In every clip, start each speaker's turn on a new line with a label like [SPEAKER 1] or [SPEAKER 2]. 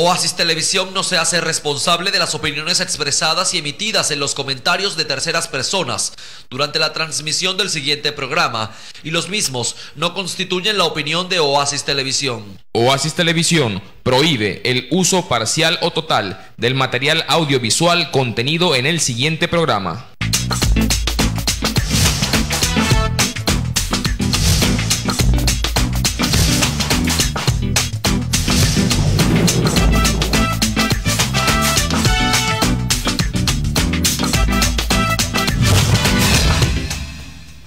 [SPEAKER 1] Oasis Televisión no se hace responsable de las opiniones expresadas y emitidas en los comentarios de terceras personas durante la transmisión del siguiente programa y los mismos no constituyen la opinión de Oasis Televisión.
[SPEAKER 2] Oasis Televisión prohíbe el uso parcial o total del material audiovisual contenido en el siguiente programa.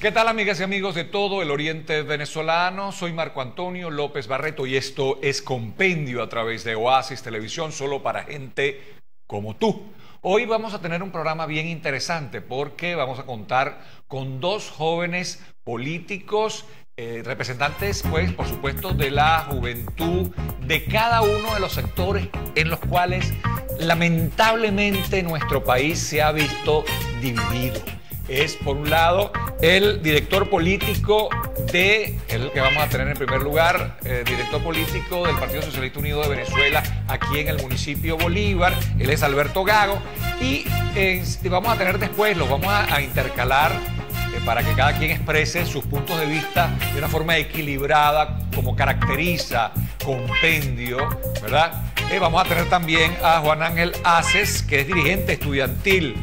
[SPEAKER 3] ¿Qué tal amigas y amigos de todo el oriente venezolano? Soy Marco Antonio López Barreto y esto es Compendio a través de Oasis Televisión solo para gente como tú. Hoy vamos a tener un programa bien interesante porque vamos a contar con dos jóvenes políticos, eh, representantes pues por supuesto de la juventud de cada uno de los sectores en los cuales lamentablemente nuestro país se ha visto dividido es, por un lado, el director político de, el que vamos a tener en primer lugar, eh, director político del Partido Socialista Unido de Venezuela, aquí en el municipio Bolívar, él es Alberto Gago, y vamos a tener después, los vamos a, intercalar eh, para que cada quien exprese sus puntos de vista de una forma equilibrada, como caracteriza compendio, ¿verdad? Eh, vamos a tener también a Juan Ángel Aces, que es dirigente estudiantil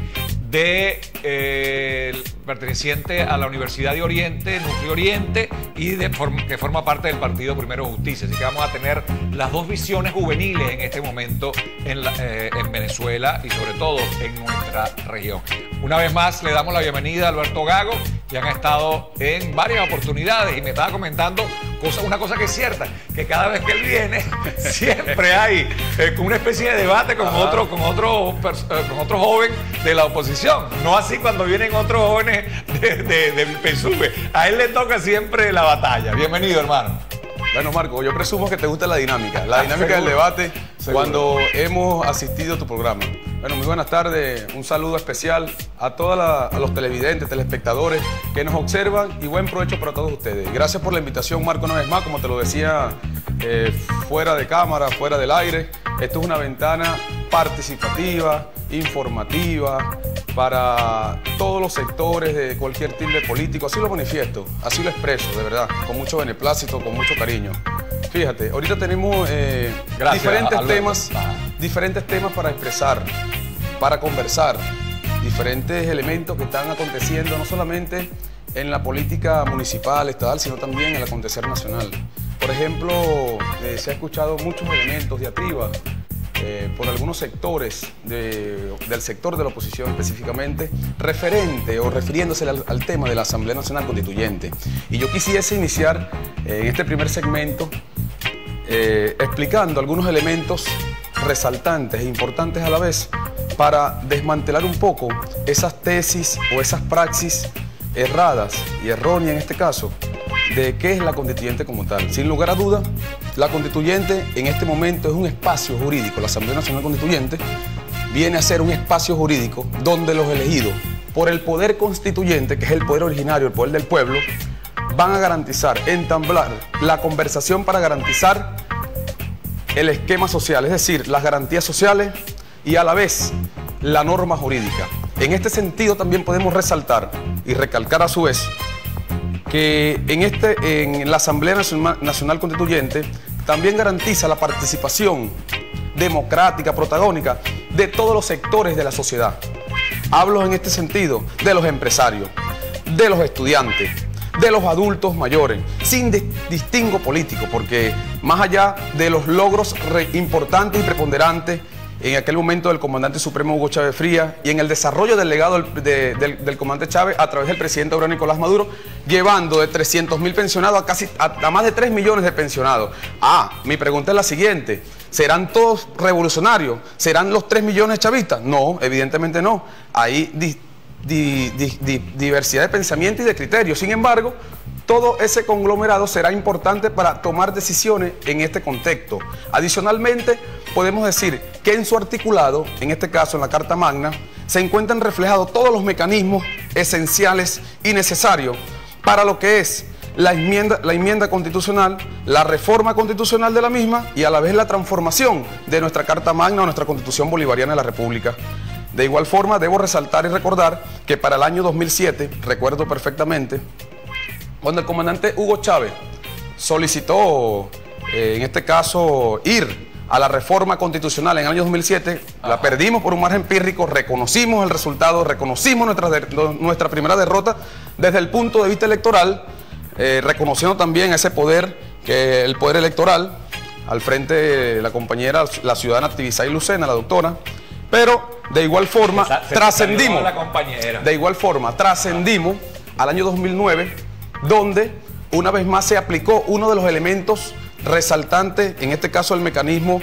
[SPEAKER 3] de eh, perteneciente a la Universidad de Oriente, Núcleo Oriente, y que forma parte del Partido Primero Justicia. Así que vamos a tener las dos visiones juveniles en este momento en, eh, en Venezuela y sobre todo en nuestra región. Una vez más le damos la bienvenida a Alberto Gago, que han estado en varias oportunidades y me estaba comentando cosa, una cosa que es cierta, que cada vez que él viene siempre hay eh, una especie de debate con otro, con otro, con otro joven de la oposición. No así cuando vienen otros jóvenes de, de, A él le toca siempre la batalla. Bienvenido, hermano.
[SPEAKER 4] Bueno, Marco, yo presumo que te gusta la dinámica, la ah, dinámica del debate cuando hemos asistido a tu programa. Bueno, muy buenas tardes, un saludo especial a todos los televidentes, telespectadores que nos observan y buen provecho para todos ustedes. Gracias por la invitación, Marco, una vez más, como te lo decía, eh, fuera de cámara, fuera del aire. Esto es una ventana participativa, informativa, para todos los sectores de cualquier de político. Así lo manifiesto, así lo expreso, de verdad, con mucho beneplácito, con mucho cariño. Fíjate, ahorita tenemos eh, diferentes temas, diferentes temas para expresar, para conversar, diferentes elementos que están aconteciendo no solamente en la política municipal, estatal, sino también en el acontecer nacional. Por ejemplo, eh, se ha escuchado muchos elementos de atriba eh, por algunos sectores del sector de la oposición específicamente, referente o refiriéndose al, tema de la Asamblea Nacional Constituyente. Y yo quisiese iniciar eh, en este primer segmento eh, explicando algunos elementos resaltantes e importantes a la vez para desmantelar un poco esas tesis o esas praxis erradas y erróneas en este caso de qué es la constituyente como tal. Sin lugar a duda, la constituyente en este momento es un espacio jurídico. La Asamblea Nacional Constituyente viene a ser un espacio jurídico donde los elegidos por el poder constituyente, que es el poder originario, el poder del pueblo, van a garantizar, entamblar la conversación para garantizar el esquema social, es decir, las garantías sociales y a la vez la norma jurídica. En este sentido también podemos resaltar y recalcar a su vez que en, este, en la Asamblea Nacional Constituyente también garantiza la participación democrática, protagónica de todos los sectores de la sociedad. Hablo en este sentido de los empresarios, de los estudiantes, de los adultos mayores, sin distingo político, porque más allá de los logros importantes y preponderantes en aquel momento del comandante supremo Hugo Chávez Fría y en el desarrollo del legado del, comandante Chávez a través del presidente Abraham Nicolás Maduro, llevando de 300 mil pensionados a casi a, más de 3 millones de pensionados. Ah, mi pregunta es la siguiente. ¿Serán todos revolucionarios? ¿Serán los 3 millones chavistas? No, evidentemente no. Hay diversidad de pensamiento y de criterios. Sin embargo, todo ese conglomerado será importante para tomar decisiones en este contexto. Adicionalmente, podemos decir que en su articulado, en este caso en la Carta Magna, se encuentran reflejados todos los mecanismos esenciales y necesarios para lo que es la enmienda, la enmienda constitucional, la reforma constitucional de la misma y a la vez la transformación de nuestra Carta Magna o nuestra Constitución Bolivariana de la República. De igual forma, debo resaltar y recordar que para el año 2007, recuerdo perfectamente, cuando el comandante Hugo Chávez solicitó, eh, en este caso, ir a la reforma constitucional en el año 2007, la perdimos por un margen pírrico, reconocimos el resultado, reconocimos nuestra, nuestra primera derrota. Desde el punto de vista electoral, eh, reconociendo también ese poder, que el poder electoral, al frente de la compañera, la ciudadana y Lucena, la doctora, pero de igual forma trascendimos, de igual forma trascendimos al año 2009, donde una vez más se aplicó uno de los elementos resaltantes, en este caso el mecanismo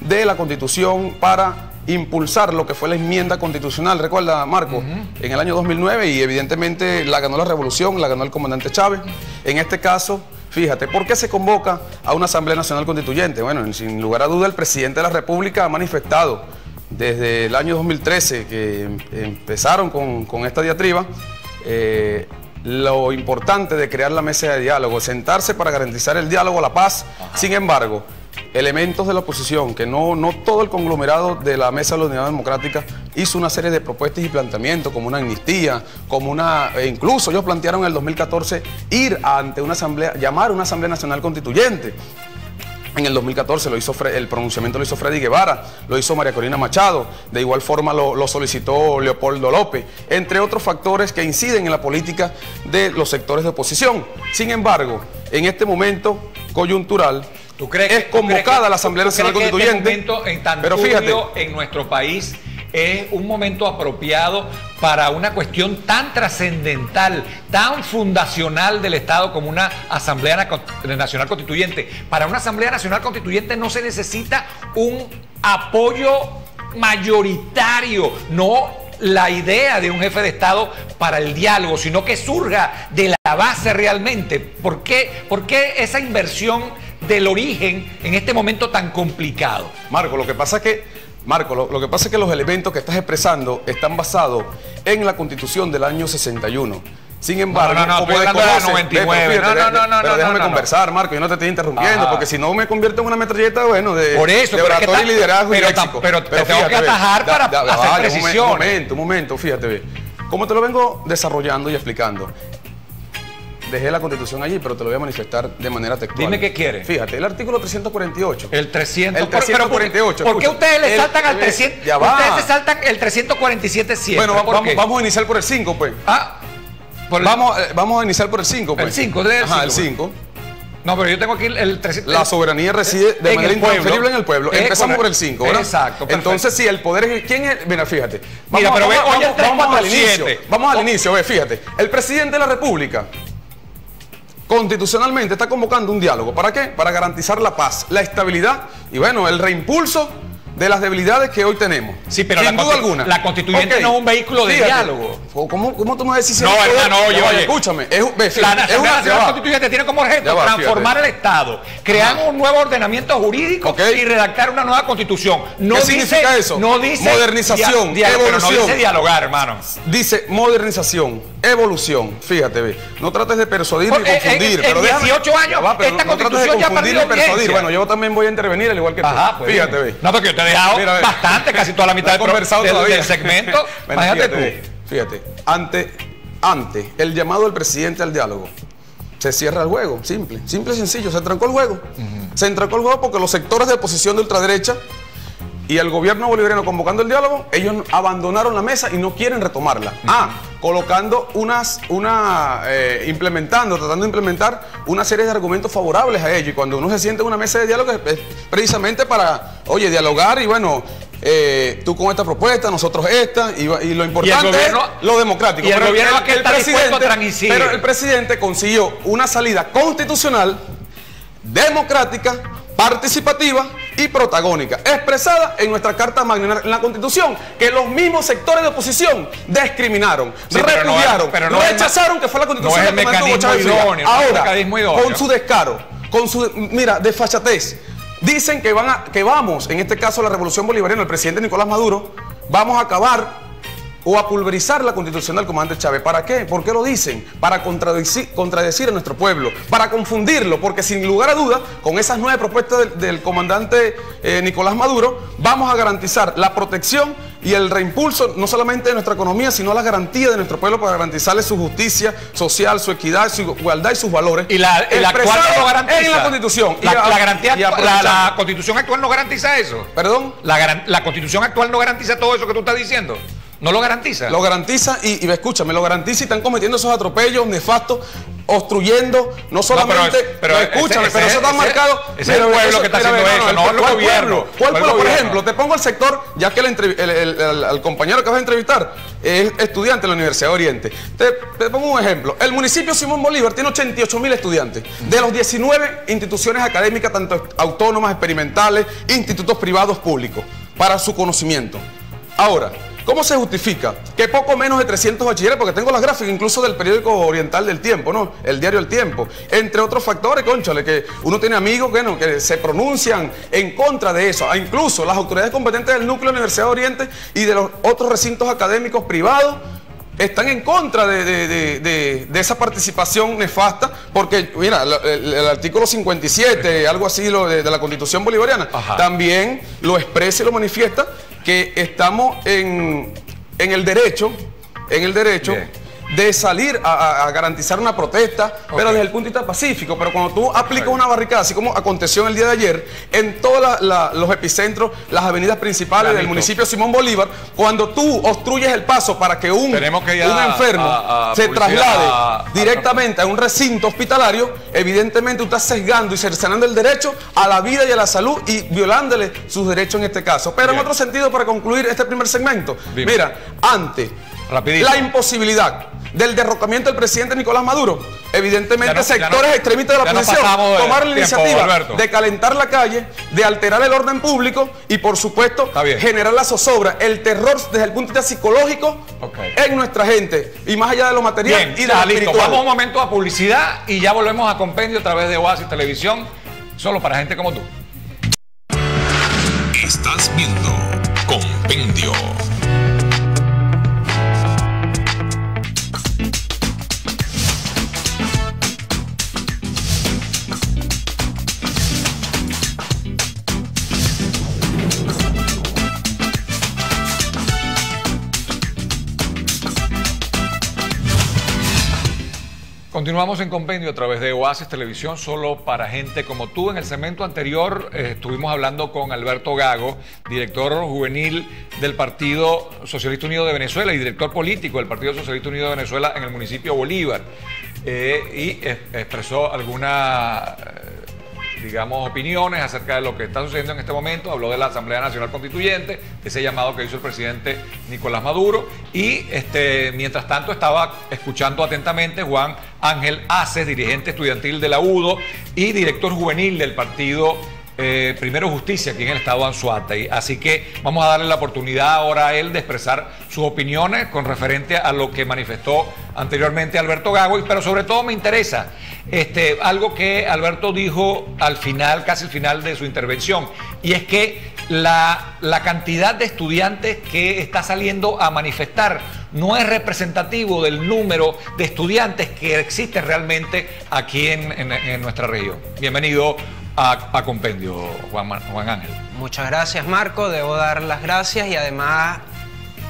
[SPEAKER 4] de la Constitución para impulsar lo que fue la enmienda constitucional, recuerda Marco, en el año 2009 y evidentemente la ganó la revolución, la ganó el comandante Chávez. En este caso, fíjate, ¿por qué se convoca a una Asamblea Nacional Constituyente? Bueno, sin lugar a duda el presidente de la República ha manifestado desde el año 2013 que em, empezaron con, esta diatriba, eh, lo importante de crear la mesa de diálogo, sentarse para garantizar el diálogo, la paz. Sin embargo, elementos de la oposición, que no, no todo el conglomerado de la Mesa de la Unidad Democrática hizo una serie de propuestas y planteamientos, como una amnistía, como una, e incluso ellos plantearon en el 2014 ir ante una asamblea, llamar a una Asamblea Nacional Constituyente. En el 2014 lo hizo el pronunciamiento lo hizo Freddy Guevara, lo hizo María Corina Machado, de igual forma lo, lo, solicitó Leopoldo López, entre otros factores que inciden en la política de los sectores de oposición. Sin embargo, en este momento coyuntural,
[SPEAKER 3] ¿Tú crees
[SPEAKER 4] es convocada la Asamblea Nacional
[SPEAKER 3] este
[SPEAKER 4] Constituyente.
[SPEAKER 3] en pero fíjate, en nuestro país es un momento apropiado para una cuestión tan trascendental, tan fundacional del Estado como una Asamblea Nacional Constituyente. Para una Asamblea Nacional Constituyente no se necesita un apoyo mayoritario, no la idea de un jefe de Estado para el diálogo, sino que surja de la base realmente. ¿Por qué, ¿Por qué esa inversión? del origen en este momento tan complicado.
[SPEAKER 4] Marco, lo que pasa es que Marco, lo, que pasa es que los elementos que estás expresando están basados en la constitución del año 61. Sin embargo,
[SPEAKER 3] no, no, no, como 99.
[SPEAKER 4] no, no, no, no, pero déjame conversar, Marco, yo no te estoy interrumpiendo, porque si no me convierto en una metralleta, bueno, de,
[SPEAKER 3] Por eso,
[SPEAKER 4] de oratoria y liderazgo
[SPEAKER 3] pero,
[SPEAKER 4] y léxico.
[SPEAKER 3] Pero, te tengo que atajar para hacer precisiones.
[SPEAKER 4] Un momento, un momento, fíjate, como te lo vengo desarrollando y explicando, dejé la constitución allí, pero te lo voy a manifestar de manera textual.
[SPEAKER 3] Dime qué quiere.
[SPEAKER 4] Fíjate, el artículo 348.
[SPEAKER 3] El 300.
[SPEAKER 4] El 348.
[SPEAKER 3] ¿Por, qué ustedes le saltan al 300? Ya va. Ustedes se saltan el 347 siempre.
[SPEAKER 4] Bueno, vamos, vamos, a iniciar por el 5, pues.
[SPEAKER 3] Ah.
[SPEAKER 4] vamos, eh, vamos a iniciar por el 5, pues.
[SPEAKER 3] El 5, el 5.
[SPEAKER 4] Ajá, el 5.
[SPEAKER 3] No, pero yo tengo aquí el,
[SPEAKER 4] 300. La soberanía reside de manera intransferible en el pueblo. Empezamos por el 5, ¿verdad?
[SPEAKER 3] Exacto.
[SPEAKER 4] Entonces, sí, el poder es. ¿Quién es? Mira, fíjate.
[SPEAKER 3] Vamos, Mira, pero ve, vamos,
[SPEAKER 4] vamos al inicio. Vamos al inicio, ve, fíjate. El presidente de la República constitucionalmente está convocando un diálogo. ¿Para qué? Para garantizar la paz, la estabilidad y bueno, el reimpulso de las debilidades que hoy tenemos.
[SPEAKER 3] Sí, pero Sin la duda alguna. La constituyente no es un vehículo de diálogo.
[SPEAKER 4] ¿Cómo, ¿Cómo tú me decís
[SPEAKER 3] No, hermano, oye, oye.
[SPEAKER 4] Escúchame. Es,
[SPEAKER 3] la Nacional Constituyente tiene como objeto transformar el Estado, crear un nuevo ordenamiento jurídico y redactar una nueva constitución. No
[SPEAKER 4] ¿Qué
[SPEAKER 3] dice,
[SPEAKER 4] significa eso?
[SPEAKER 3] No dice
[SPEAKER 4] modernización,
[SPEAKER 3] evolución. no dice dialogar, hermano.
[SPEAKER 4] Dice modernización, evolución. Fíjate, ve. No trates de persuadir ni confundir.
[SPEAKER 3] En, 18 años, esta
[SPEAKER 4] no,
[SPEAKER 3] constitución ya perdido persuadir.
[SPEAKER 4] Bueno, yo también voy a intervenir al igual que tú.
[SPEAKER 3] Pues, fíjate, ve. No, porque yo te he dejado bastante, casi toda la mitad del, conversado del, del segmento.
[SPEAKER 4] Fíjate, tú. Fíjate, ante, ante el llamado del presidente al diálogo, se cierra el juego, simple, simple y sencillo, se trancó el juego. Se trancó el juego porque los sectores de oposición de ultraderecha y el gobierno bolivariano convocando el diálogo, ellos abandonaron la mesa y no quieren retomarla. Ah, colocando unas, una, eh, implementando, tratando de implementar una serie de argumentos favorables a ello. Y cuando uno se siente en una mesa de diálogo es precisamente para, oye, dialogar y bueno, eh, tú con esta propuesta, nosotros esta, y, lo importante es lo democrático.
[SPEAKER 3] Y el gobierno que está presidente,
[SPEAKER 4] Pero el presidente consiguió una salida constitucional, democrática, participativa y protagónica, expresada en nuestra Carta Magna, en la Constitución, que los mismos sectores de oposición discriminaron, repudiaron, rechazaron que fue la Constitución
[SPEAKER 3] no es
[SPEAKER 4] Ahora, con su descaro, con su, mira, desfachatez, dicen que, van a, que vamos, en este caso la Revolución Bolivariana, el presidente Nicolás Maduro, vamos a acabar o a pulverizar la constitución del comandante Chávez. ¿Para qué? ¿Por qué lo dicen? Para contradecir, contradecir a nuestro pueblo, para confundirlo, porque sin lugar a dudas, con esas nueve propuestas del, del comandante eh, Nicolás Maduro, vamos a garantizar la protección y el reimpulso no solamente de nuestra economía, sino la garantía de nuestro pueblo para garantizarle su justicia social, su equidad, su igualdad y sus valores.
[SPEAKER 3] Y la, y la actual no garantiza.
[SPEAKER 4] En la Constitución.
[SPEAKER 3] La,
[SPEAKER 4] Y a-
[SPEAKER 3] la garantía,
[SPEAKER 4] y
[SPEAKER 3] la, Constitución actual no garantiza eso.
[SPEAKER 4] Perdón.
[SPEAKER 3] La Constitución actual no garantiza todo eso que tú estás diciendo. No lo garantiza.
[SPEAKER 4] Lo garantiza y, y escúchame, lo garantiza y están cometiendo esos atropellos nefastos, obstruyendo, no solamente.
[SPEAKER 3] pero pero
[SPEAKER 4] no,
[SPEAKER 3] ese-
[SPEAKER 4] escúchame,
[SPEAKER 3] ese-
[SPEAKER 4] pero eso está
[SPEAKER 3] ese-
[SPEAKER 4] marcado.
[SPEAKER 3] es el
[SPEAKER 4] Pero
[SPEAKER 3] pueblo que está
[SPEAKER 4] mira,
[SPEAKER 3] haciendo
[SPEAKER 4] mira,
[SPEAKER 3] eso, no
[SPEAKER 4] ¿cuál
[SPEAKER 3] el
[SPEAKER 4] pueblo? ¿Cuál
[SPEAKER 3] ¿Cuál
[SPEAKER 4] pueblo? Por ejemplo, te pongo el sector, ya que el, entrev- el- el- el- el compañero que vas a entrevistar es estudiante en la Universidad de Oriente. Te, te pongo un ejemplo. El municipio Simón Bolívar tiene 88 mil estudiantes. De los 19 instituciones académicas, tanto autónomas, experimentales, institutos privados públicos, para su conocimiento. Ahora, ¿cómo se justifica que poco menos de 300 bachilleres, porque tengo las gráficas incluso del periódico Oriental del Tiempo, ¿no? El diario El Tiempo, entre otros factores, conchale, que uno tiene amigos que, no, que se pronuncian en contra de eso, Ah, incluso las autoridades competentes del núcleo de la Universidad de Oriente y de los otros recintos académicos privados están en contra de, de- de- de- de esa participación nefasta, porque, mira, el, artículo 57, algo así lo de, de la Constitución Bolivariana,
[SPEAKER 3] Ajá.
[SPEAKER 4] también lo expresa y lo manifiesta que estamos en, en el derecho, en el derecho. De salir a, a- a garantizar una protesta, pero desde el punto de vista pacífico. Pero cuando tú aplicas una barricada, así como aconteció en el día de ayer, en todos los epicentros, las avenidas principales del municipio Simón Bolívar, cuando tú obstruyes el paso para que un,
[SPEAKER 3] Tenemos que ir
[SPEAKER 4] un enfermo
[SPEAKER 3] a-
[SPEAKER 4] se traslade directamente a un recinto hospitalario, evidentemente tú estás sesgando y cercenando el derecho a la vida y a la salud y violándole sus derechos en este caso. Pero en otro sentido, para concluir este primer segmento,
[SPEAKER 3] Dime.
[SPEAKER 4] mira, ante
[SPEAKER 3] Rapidito.
[SPEAKER 4] la imposibilidad del derrocamiento del presidente Nicolás Maduro, evidentemente
[SPEAKER 3] no-
[SPEAKER 4] sectores
[SPEAKER 3] no-
[SPEAKER 4] extremistas de la oposición
[SPEAKER 3] de
[SPEAKER 4] tomaron la
[SPEAKER 3] tiempo,
[SPEAKER 4] iniciativa
[SPEAKER 3] Alberto.
[SPEAKER 4] de calentar la calle, de alterar el orden público y por supuesto generar la zozobra, el terror desde el punto de vista psicológico en nuestra gente y más allá de lo material
[SPEAKER 3] Bien,
[SPEAKER 4] y de lo
[SPEAKER 3] listo. Vamos un momento a publicidad y ya volvemos a Compendio a través de Oasis Televisión, solo para gente como tú.
[SPEAKER 5] Estás viendo Compendio.
[SPEAKER 3] Continuamos en Compendio a través de Oasis Televisión, solo para gente como tú. En el segmento anterior eh, estuvimos hablando con Alberto Gago, director juvenil del Partido Socialista Unido de Venezuela y director político del Partido Socialista Unido de Venezuela en el municipio Bolívar. Eh, y expresó alguna digamos, opiniones acerca de lo que está sucediendo en este momento. Habló de la Asamblea Nacional Constituyente, ese llamado que hizo el presidente Nicolás Maduro. Y este, mientras tanto estaba escuchando atentamente Juan Ángel Aces, dirigente estudiantil de la UDO y director juvenil del partido eh, Primero Justicia aquí en el estado de Anzuategui. Así que vamos a darle la oportunidad ahora a él de expresar sus opiniones con referente a lo que manifestó anteriormente Alberto Gago, pero sobre todo me interesa este, algo que Alberto dijo al final, casi al final de su intervención, y es que la, la cantidad de estudiantes que está saliendo a manifestar no es representativo del número de estudiantes que existen realmente aquí en- en nuestra región. Bienvenido a, Compendio, Juan, Ángel.
[SPEAKER 6] Muchas gracias Marco, debo dar las gracias y además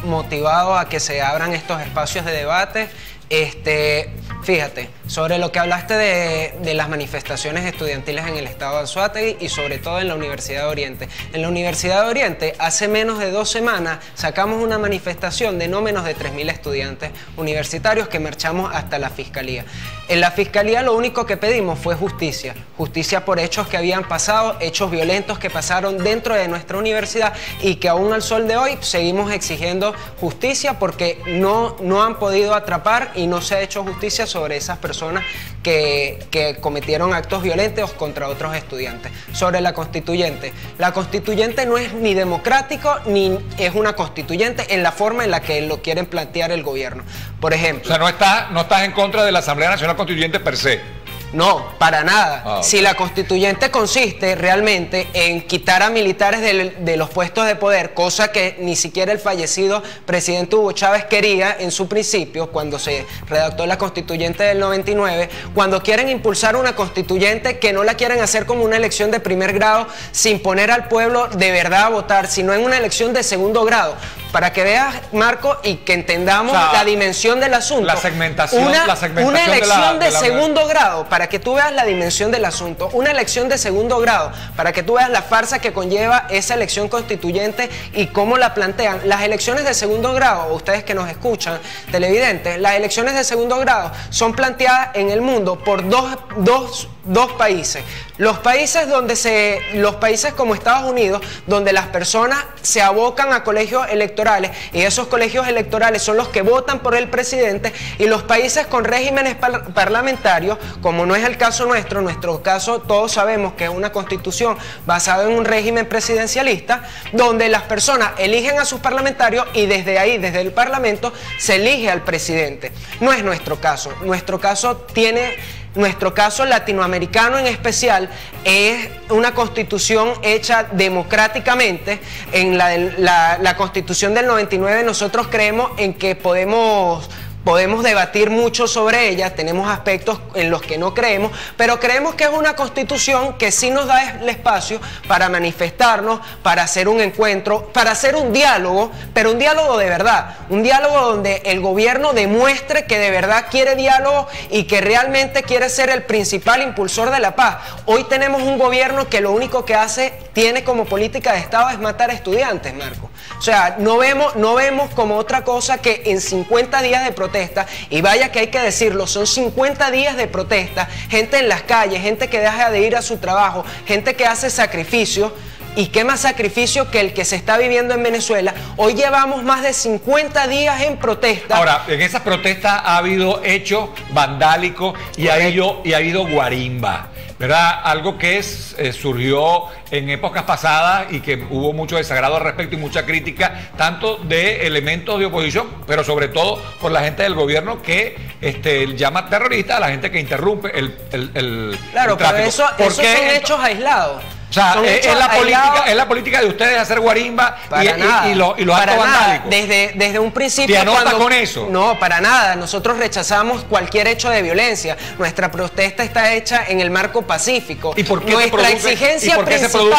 [SPEAKER 6] motivado a que se abran estos espacios de debate. Este, fíjate, sobre lo que hablaste de, de las manifestaciones estudiantiles en el estado de Anzuategui y sobre todo en la Universidad de Oriente. En la Universidad de Oriente, hace menos de dos semanas, sacamos una manifestación de no menos de 3.000 estudiantes universitarios que marchamos hasta la Fiscalía. En la Fiscalía lo único que pedimos fue justicia, justicia por hechos que habían pasado, hechos violentos que pasaron dentro de nuestra universidad y que aún al sol de hoy seguimos exigiendo justicia porque no, no han podido atrapar y no se ha hecho justicia sobre esas personas que, cometieron actos violentos contra otros estudiantes. Sobre la constituyente, la constituyente no es ni democrático ni es una constituyente en la forma en la que lo quieren plantear el gobierno. Por
[SPEAKER 3] O
[SPEAKER 6] ejemplo,
[SPEAKER 3] sea, no estás, no estás en contra de la Asamblea Nacional Constituyente per se.
[SPEAKER 6] No, para nada.
[SPEAKER 3] Ah.
[SPEAKER 6] Si la constituyente consiste realmente en quitar a militares del- de, los puestos de poder, cosa que ni siquiera el fallecido presidente Hugo Chávez quería en su principio, cuando se redactó la constituyente del 99, cuando quieren impulsar una constituyente que no la quieren hacer como una elección de primer grado, sin poner al pueblo de verdad a votar, sino en una elección de segundo grado. Para que veas, Marco, y que entendamos
[SPEAKER 3] O sea,
[SPEAKER 6] la dimensión del asunto.
[SPEAKER 3] la segmentación-
[SPEAKER 6] Una,
[SPEAKER 3] la segmentación
[SPEAKER 6] una
[SPEAKER 3] de la-
[SPEAKER 6] elección de,
[SPEAKER 3] de la-
[SPEAKER 6] segundo grado, para que tú veas la dimensión del asunto. Una elección de segundo grado, para que tú veas la farsa que conlleva esa elección constituyente y cómo la plantean. Las elecciones de segundo grado, ustedes que nos escuchan, televidentes, las elecciones de segundo grado son planteadas en el mundo por dos, dos, dos países. Los países donde se, los países como Estados Unidos, donde las personas se abocan a colegios electorales y esos colegios electorales son los que votan por el presidente y los países con regímenes par- parlamentarios, como no es el caso nuestro, nuestro caso todos sabemos que es una constitución basada en un régimen presidencialista, donde las personas eligen a sus parlamentarios y desde ahí, desde el Parlamento, se elige al presidente. No es nuestro caso, nuestro caso tiene nuestro caso latinoamericano en especial es una constitución hecha democráticamente. En la, la- la constitución del 99 nosotros creemos en que podemos... Podemos debatir mucho sobre ella, tenemos aspectos en los que no creemos, pero creemos que es una constitución que sí nos da el espacio para manifestarnos, para hacer un encuentro, para hacer un diálogo, pero un diálogo de verdad, un diálogo donde el gobierno demuestre que de verdad quiere diálogo y que realmente quiere ser el principal impulsor de la paz. Hoy tenemos un gobierno que lo único que hace, tiene como política de Estado es matar estudiantes, Marco. O sea, no vemos, no vemos como otra cosa que en 50 días de protesta, y vaya que hay que decirlo, son 50 días de protesta, gente en las calles, gente que deja de ir a su trabajo, gente que hace sacrificios. ¿Y qué más sacrificio que el que se está viviendo en Venezuela? Hoy llevamos más de 50 días en protesta.
[SPEAKER 3] Ahora, en esas protestas ha habido hechos vandálicos y ha habido, y ha habido guarimba, ¿verdad? Algo que es, eh, surgió en épocas pasadas y que hubo mucho desagrado al respecto y mucha crítica, tanto de elementos de oposición, pero sobre todo por la gente del gobierno que este, llama terrorista a la gente que interrumpe el, el, el-
[SPEAKER 6] claro,
[SPEAKER 3] el
[SPEAKER 6] pero eso,
[SPEAKER 3] ¿Por
[SPEAKER 6] esos son hechos aislados.
[SPEAKER 3] O sea, es, la política,
[SPEAKER 6] aislados
[SPEAKER 3] es la política de ustedes hacer guarimba y, y-
[SPEAKER 6] nada.
[SPEAKER 3] y los, y los
[SPEAKER 6] para
[SPEAKER 3] actos
[SPEAKER 6] nada.
[SPEAKER 3] vandálicos.
[SPEAKER 6] Desde, desde un principio.
[SPEAKER 3] ¿Te anotas con eso?
[SPEAKER 6] No, para nada. Nosotros rechazamos cualquier hecho de violencia. Nuestra protesta está hecha en el marco pacífico.
[SPEAKER 3] ¿Y por qué se
[SPEAKER 6] Nuestra
[SPEAKER 3] producen-
[SPEAKER 6] exigencia
[SPEAKER 3] y por qué se
[SPEAKER 6] principal.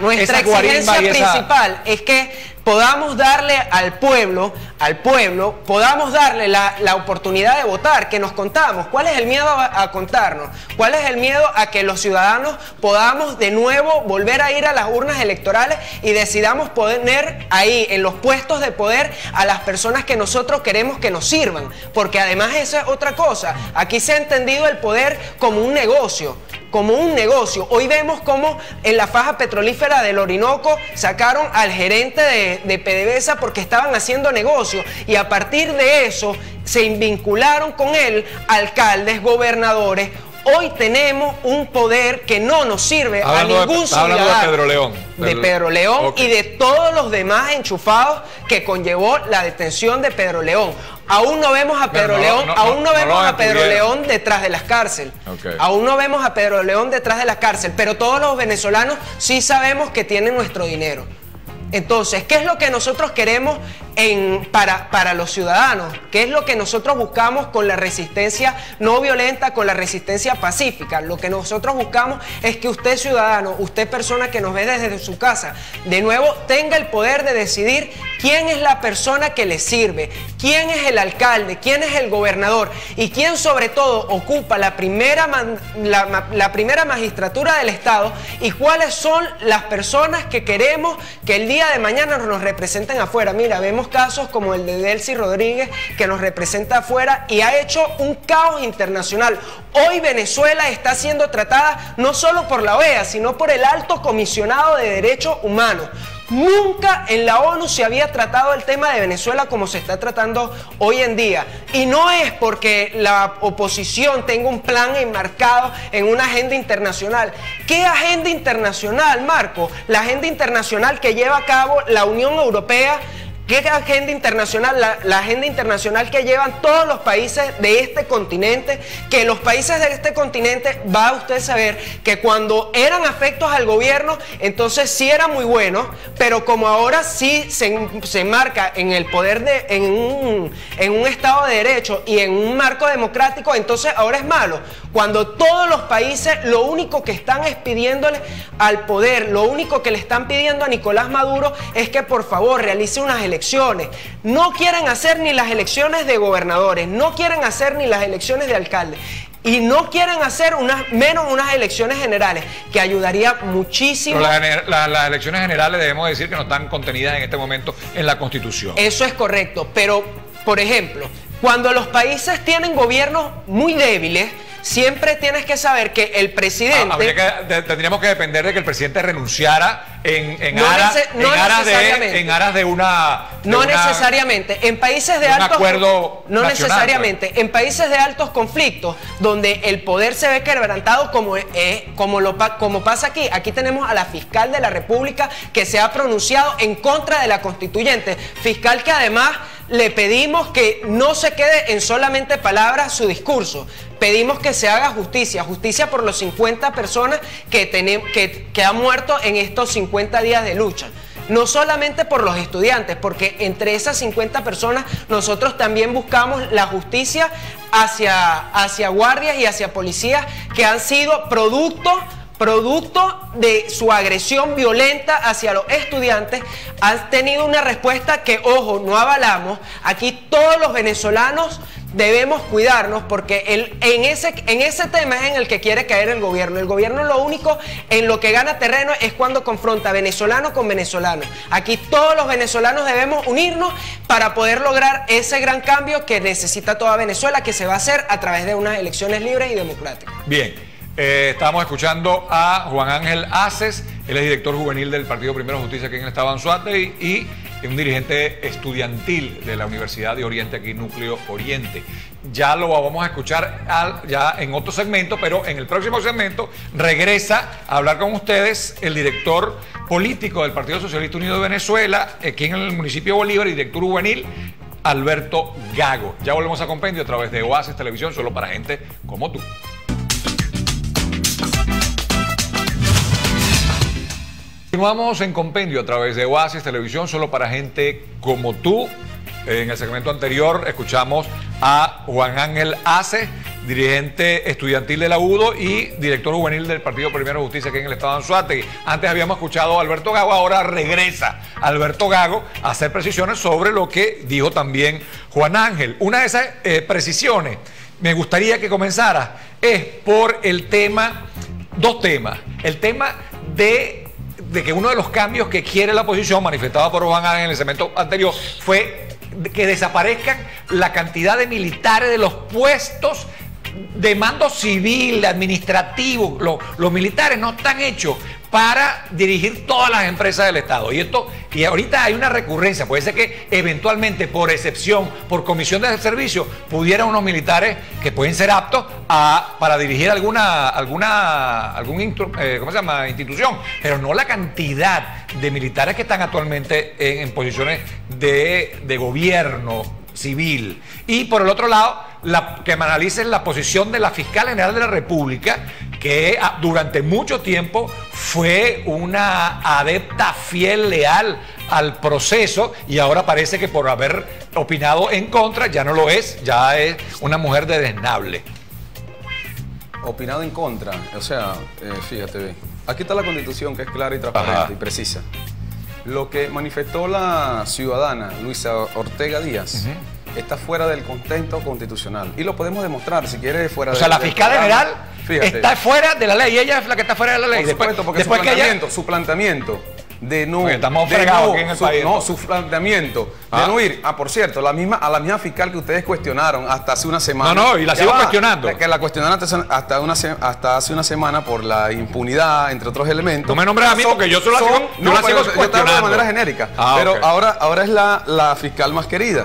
[SPEAKER 6] nuestra
[SPEAKER 3] esas
[SPEAKER 6] exigencia
[SPEAKER 3] esa-
[SPEAKER 6] principal es que podamos darle al pueblo, al pueblo, podamos darle la, oportunidad de votar, que nos contamos. ¿Cuál es el miedo a, a contarnos? ¿Cuál es el miedo a que los ciudadanos podamos de nuevo volver a ir a las urnas electorales y decidamos poner ahí en los puestos de poder a las personas que nosotros queremos que nos sirvan? Porque además esa es otra cosa. Aquí se ha entendido el poder como un negocio como un negocio. Hoy vemos cómo en la faja petrolífera del Orinoco sacaron al gerente de, de PDVSA porque estaban haciendo negocio y a partir de eso se vincularon con él alcaldes, gobernadores. Hoy tenemos un poder que no nos sirve
[SPEAKER 3] Hablando de-
[SPEAKER 6] a ningún
[SPEAKER 3] de
[SPEAKER 6] ciudadano.
[SPEAKER 3] Pedro León.
[SPEAKER 6] De Pedro León y de todos los demás enchufados que conllevó la detención de Pedro León. Aún no vemos a Pedro León, aún
[SPEAKER 3] no-
[SPEAKER 6] vemos a Pedro. León detrás de las cárceles. Aún no vemos a Pedro León detrás de la cárcel, pero todos los venezolanos sí sabemos que tienen nuestro dinero. Entonces, ¿qué es lo que nosotros queremos para, para los ciudadanos? ¿Qué es lo que nosotros buscamos con la resistencia no violenta, con la resistencia pacífica? Lo que nosotros buscamos es que usted ciudadano, usted persona que nos ve desde su casa, de nuevo tenga el poder de decidir quién es la persona que le sirve, quién es el alcalde, quién es el gobernador y quién sobre todo ocupa la primera, la primera magistratura del Estado y cuáles son las personas que queremos que el día de mañana nos representen afuera. Mira, vemos casos como el de Delcy Rodríguez que nos representa afuera y ha hecho un caos internacional. Hoy Venezuela está siendo tratada no solo por la OEA, sino por el alto comisionado de derechos humanos. Nunca en la ONU se había tratado el tema de Venezuela como se está tratando hoy en día. Y no es porque la oposición tenga un plan enmarcado en una agenda internacional. ¿Qué agenda internacional, Marco? La agenda internacional que lleva a cabo la Unión Europea ¿Qué agenda internacional? La, agenda internacional que llevan todos los países de este continente, que los países de este continente, va a usted saber que cuando eran afectos al gobierno, entonces sí era muy bueno, pero como ahora sí se, se marca en el poder de, en un, en un Estado de Derecho y en un marco democrático, entonces ahora es malo. Cuando todos los países lo único que están es pidiéndole al poder, lo único que le están pidiendo a Nicolás Maduro es que por favor realice unas elecciones. No quieren hacer ni las elecciones de gobernadores, no quieren hacer ni las elecciones de alcaldes. Y no quieren hacer unas, menos unas elecciones generales, que ayudaría muchísimo.
[SPEAKER 3] Pero las la, la elecciones generales debemos decir que no están contenidas en este momento en la Constitución.
[SPEAKER 6] Eso es correcto, pero, por ejemplo, cuando los países tienen gobiernos muy débiles, siempre tienes que saber que el presidente...
[SPEAKER 3] Ah, que, tendríamos que depender de que el presidente renunciara en, en, no aras, no en, aras de, en, aras de, una...
[SPEAKER 6] De no una, necesariamente. En países de,
[SPEAKER 3] de
[SPEAKER 6] altos...
[SPEAKER 3] acuerdo
[SPEAKER 6] no
[SPEAKER 3] nacional,
[SPEAKER 6] necesariamente.
[SPEAKER 3] Pues.
[SPEAKER 6] En países de altos conflictos, donde el poder se ve quebrantado como, eh, como, lo, como pasa aquí. Aquí tenemos a la fiscal de la República que se ha pronunciado en contra de la constituyente. Fiscal que además le pedimos que no se quede en solamente palabras su discurso. Pedimos que se haga justicia, justicia por los 50 personas que, que, que han muerto en estos 50 días de lucha. No solamente por los estudiantes, porque entre esas 50 personas nosotros también buscamos la justicia hacia, hacia guardias y hacia policías que han sido producto producto de su agresión violenta hacia los estudiantes, han tenido una respuesta que, ojo, no avalamos. Aquí todos los venezolanos debemos cuidarnos porque el, en, ese, en ese tema es en el que quiere caer el gobierno. El gobierno lo único en lo que gana terreno es cuando confronta venezolano con venezolano. Aquí todos los venezolanos debemos unirnos para poder lograr ese gran cambio que necesita toda Venezuela, que se va a hacer a través de unas elecciones libres y democráticas.
[SPEAKER 3] Bien. Eh, estamos escuchando a Juan Ángel Aces, él es director juvenil del Partido Primero Justicia aquí en el Estado Anzuate y, un dirigente estudiantil de la Universidad de Oriente, aquí Núcleo Oriente. Ya lo vamos a escuchar al, ya en otro segmento, pero en el próximo segmento regresa a hablar con ustedes el director político del Partido Socialista Unido de Venezuela, aquí en el municipio de Bolívar, y director juvenil, Alberto Gago. Ya volvemos a Compendio a través de Oasis Televisión, solo para gente como tú. Continuamos en compendio a través de Oasis Televisión, solo para gente como tú. En el segmento anterior escuchamos a Juan Ángel Ace, dirigente estudiantil de la UDO y director juvenil del Partido Primero Justicia aquí en el Estado de Anzuategui. Antes habíamos escuchado a Alberto Gago, ahora regresa Alberto Gago a hacer precisiones sobre lo que dijo también Juan Ángel. Una de esas eh, precisiones, me gustaría que comenzara, es por el tema, dos temas. El tema de de que uno de los cambios que quiere la oposición, manifestado por Juan Ángel en el segmento anterior, fue que desaparezcan la cantidad de militares de los puestos de mando civil, administrativo. Los, los militares no están hechos para dirigir todas las empresas del Estado. Y esto, y ahorita hay una recurrencia, puede ser que eventualmente, por excepción, por comisión de servicio, pudieran unos militares que pueden ser aptos a, para dirigir alguna, alguna, algún eh, ¿cómo se llama? institución, pero no la cantidad de militares que están actualmente en, posiciones de, de gobierno civil. Y por el otro lado, la, que me analicen la posición de la fiscal general de la República, que durante mucho tiempo fue una adepta fiel, leal al proceso y ahora parece que por haber opinado en contra ya no lo es, ya es una mujer de desnable.
[SPEAKER 4] Opinado en contra, o sea, eh, fíjate, ve. aquí está la constitución que es clara y transparente
[SPEAKER 3] Ajá.
[SPEAKER 4] y precisa. Lo que manifestó la ciudadana Luisa Ortega Díaz está fuera del contexto constitucional. Y lo podemos demostrar, si quiere, fuera
[SPEAKER 3] O sea,
[SPEAKER 4] del-
[SPEAKER 3] la
[SPEAKER 4] del
[SPEAKER 3] fiscal general
[SPEAKER 4] Fíjate.
[SPEAKER 3] está fuera de la ley, ella es la que está fuera de la ley.
[SPEAKER 4] Por supuesto, porque
[SPEAKER 3] después
[SPEAKER 4] su,
[SPEAKER 3] ella...
[SPEAKER 4] planteamiento, su planteamiento de no.
[SPEAKER 3] Oye, estamos
[SPEAKER 4] de
[SPEAKER 3] fregados
[SPEAKER 4] no,
[SPEAKER 3] aquí en el
[SPEAKER 4] su,
[SPEAKER 3] país,
[SPEAKER 4] No, su planteamiento
[SPEAKER 3] Ah.
[SPEAKER 4] de no ir. Ah, por cierto, la misma, a la misma fiscal que ustedes cuestionaron hasta hace una semana.
[SPEAKER 3] No, no, y la sigo
[SPEAKER 4] va,
[SPEAKER 3] cuestionando.
[SPEAKER 4] la Que la cuestionaron hasta, una, hasta hace una semana por la impunidad, entre otros elementos.
[SPEAKER 3] No me nombres a mí porque yo solo la sigo- yo
[SPEAKER 4] no,
[SPEAKER 3] la
[SPEAKER 4] pero
[SPEAKER 3] sigo
[SPEAKER 4] yo hablo de
[SPEAKER 3] cuestionando.
[SPEAKER 4] manera genérica.
[SPEAKER 3] Ah,
[SPEAKER 4] pero ahora, ahora es la, la fiscal más querida.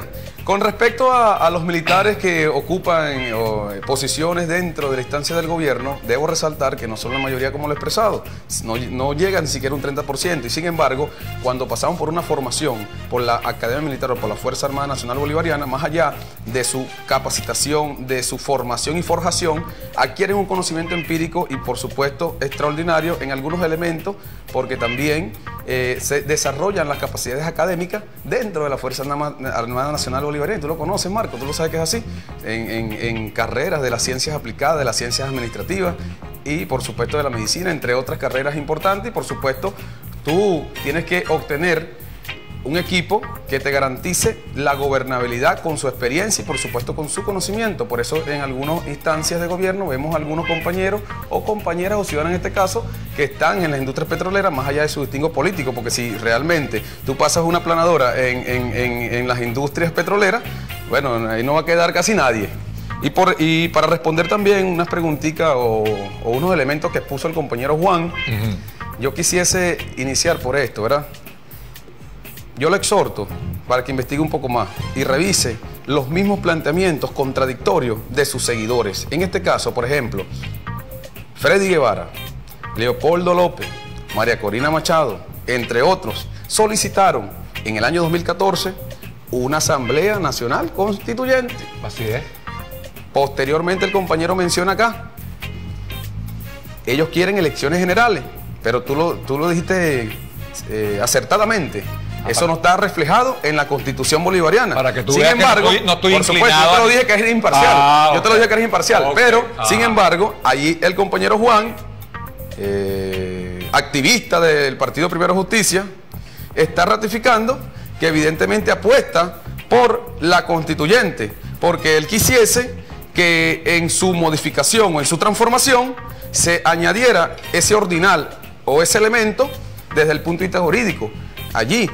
[SPEAKER 4] Con respecto a, los militares que ocupan o, eh, posiciones dentro de la instancia del gobierno, debo resaltar que no son la mayoría como lo he expresado, no, no llegan ni siquiera un 30%, y sin embargo, cuando pasaron por una formación por la Academia Militar o por la Fuerza Armada Nacional Bolivariana, más allá de su capacitación, de su formación y forjación, adquieren un conocimiento empírico y por supuesto extraordinario en algunos elementos, porque también eh, se desarrollan las capacidades académicas dentro de la Fuerza Arma- Armada Nacional Bolivariana. Tú lo conoces, Marco, tú lo sabes que es así, en, en- carreras de las ciencias aplicadas, de las ciencias administrativas y por supuesto de la medicina, entre otras carreras importantes. Y por supuesto tú tienes que obtener un equipo que te garantice la gobernabilidad con su experiencia y por supuesto con su conocimiento. Por eso en algunas instancias de gobierno vemos algunos compañeros o compañeras o ciudadanos en este caso que están en las industrias petroleras más allá de su distingo político, porque si realmente tú pasas una planadora en, en- en- en las industrias petroleras, bueno, ahí no va a quedar casi nadie. Y, por, y para responder también unas preguntitas o, o unos elementos que puso el compañero Juan, yo quisiese iniciar por esto, ¿verdad? Yo le exhorto para que investigue un poco más y revise los mismos planteamientos contradictorios de sus seguidores. En este caso, por ejemplo, Freddy Guevara, Leopoldo López, María Corina Machado, entre otros, solicitaron en el año 2014 una Asamblea Nacional Constituyente.
[SPEAKER 3] Así es.
[SPEAKER 4] Posteriormente el compañero menciona acá, ellos quieren elecciones generales, pero tú lo, tú lo dijiste eh, acertadamente. Eso no está reflejado en la constitución bolivariana.
[SPEAKER 3] Para que tú
[SPEAKER 4] sin
[SPEAKER 3] veas que no
[SPEAKER 4] embargo,
[SPEAKER 3] estoy- no estoy
[SPEAKER 4] por supuesto, yo te lo dije que es imparcial.
[SPEAKER 3] Ah,
[SPEAKER 4] Yo te lo dije que eres imparcial. Pero,
[SPEAKER 3] Ah.
[SPEAKER 4] sin embargo, allí el compañero Juan, eh, activista del Partido Primero Justicia, está ratificando que evidentemente apuesta por la constituyente, porque él quisiese que en su modificación o en su transformación se añadiera ese ordinal o ese elemento desde el punto de vista jurídico, allí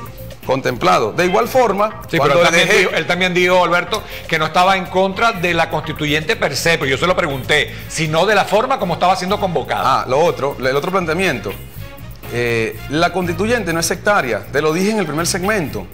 [SPEAKER 4] contemplado. De igual forma,
[SPEAKER 3] Sí, pero él también,
[SPEAKER 4] dejé-
[SPEAKER 3] dijo, él también dijo, Alberto, que no estaba en contra de la constituyente per se, pero yo se lo pregunté, sino de la forma como estaba siendo convocada.
[SPEAKER 4] Ah, lo otro, el otro planteamiento. Eh, la constituyente no es sectaria, te lo dije en el primer segmento.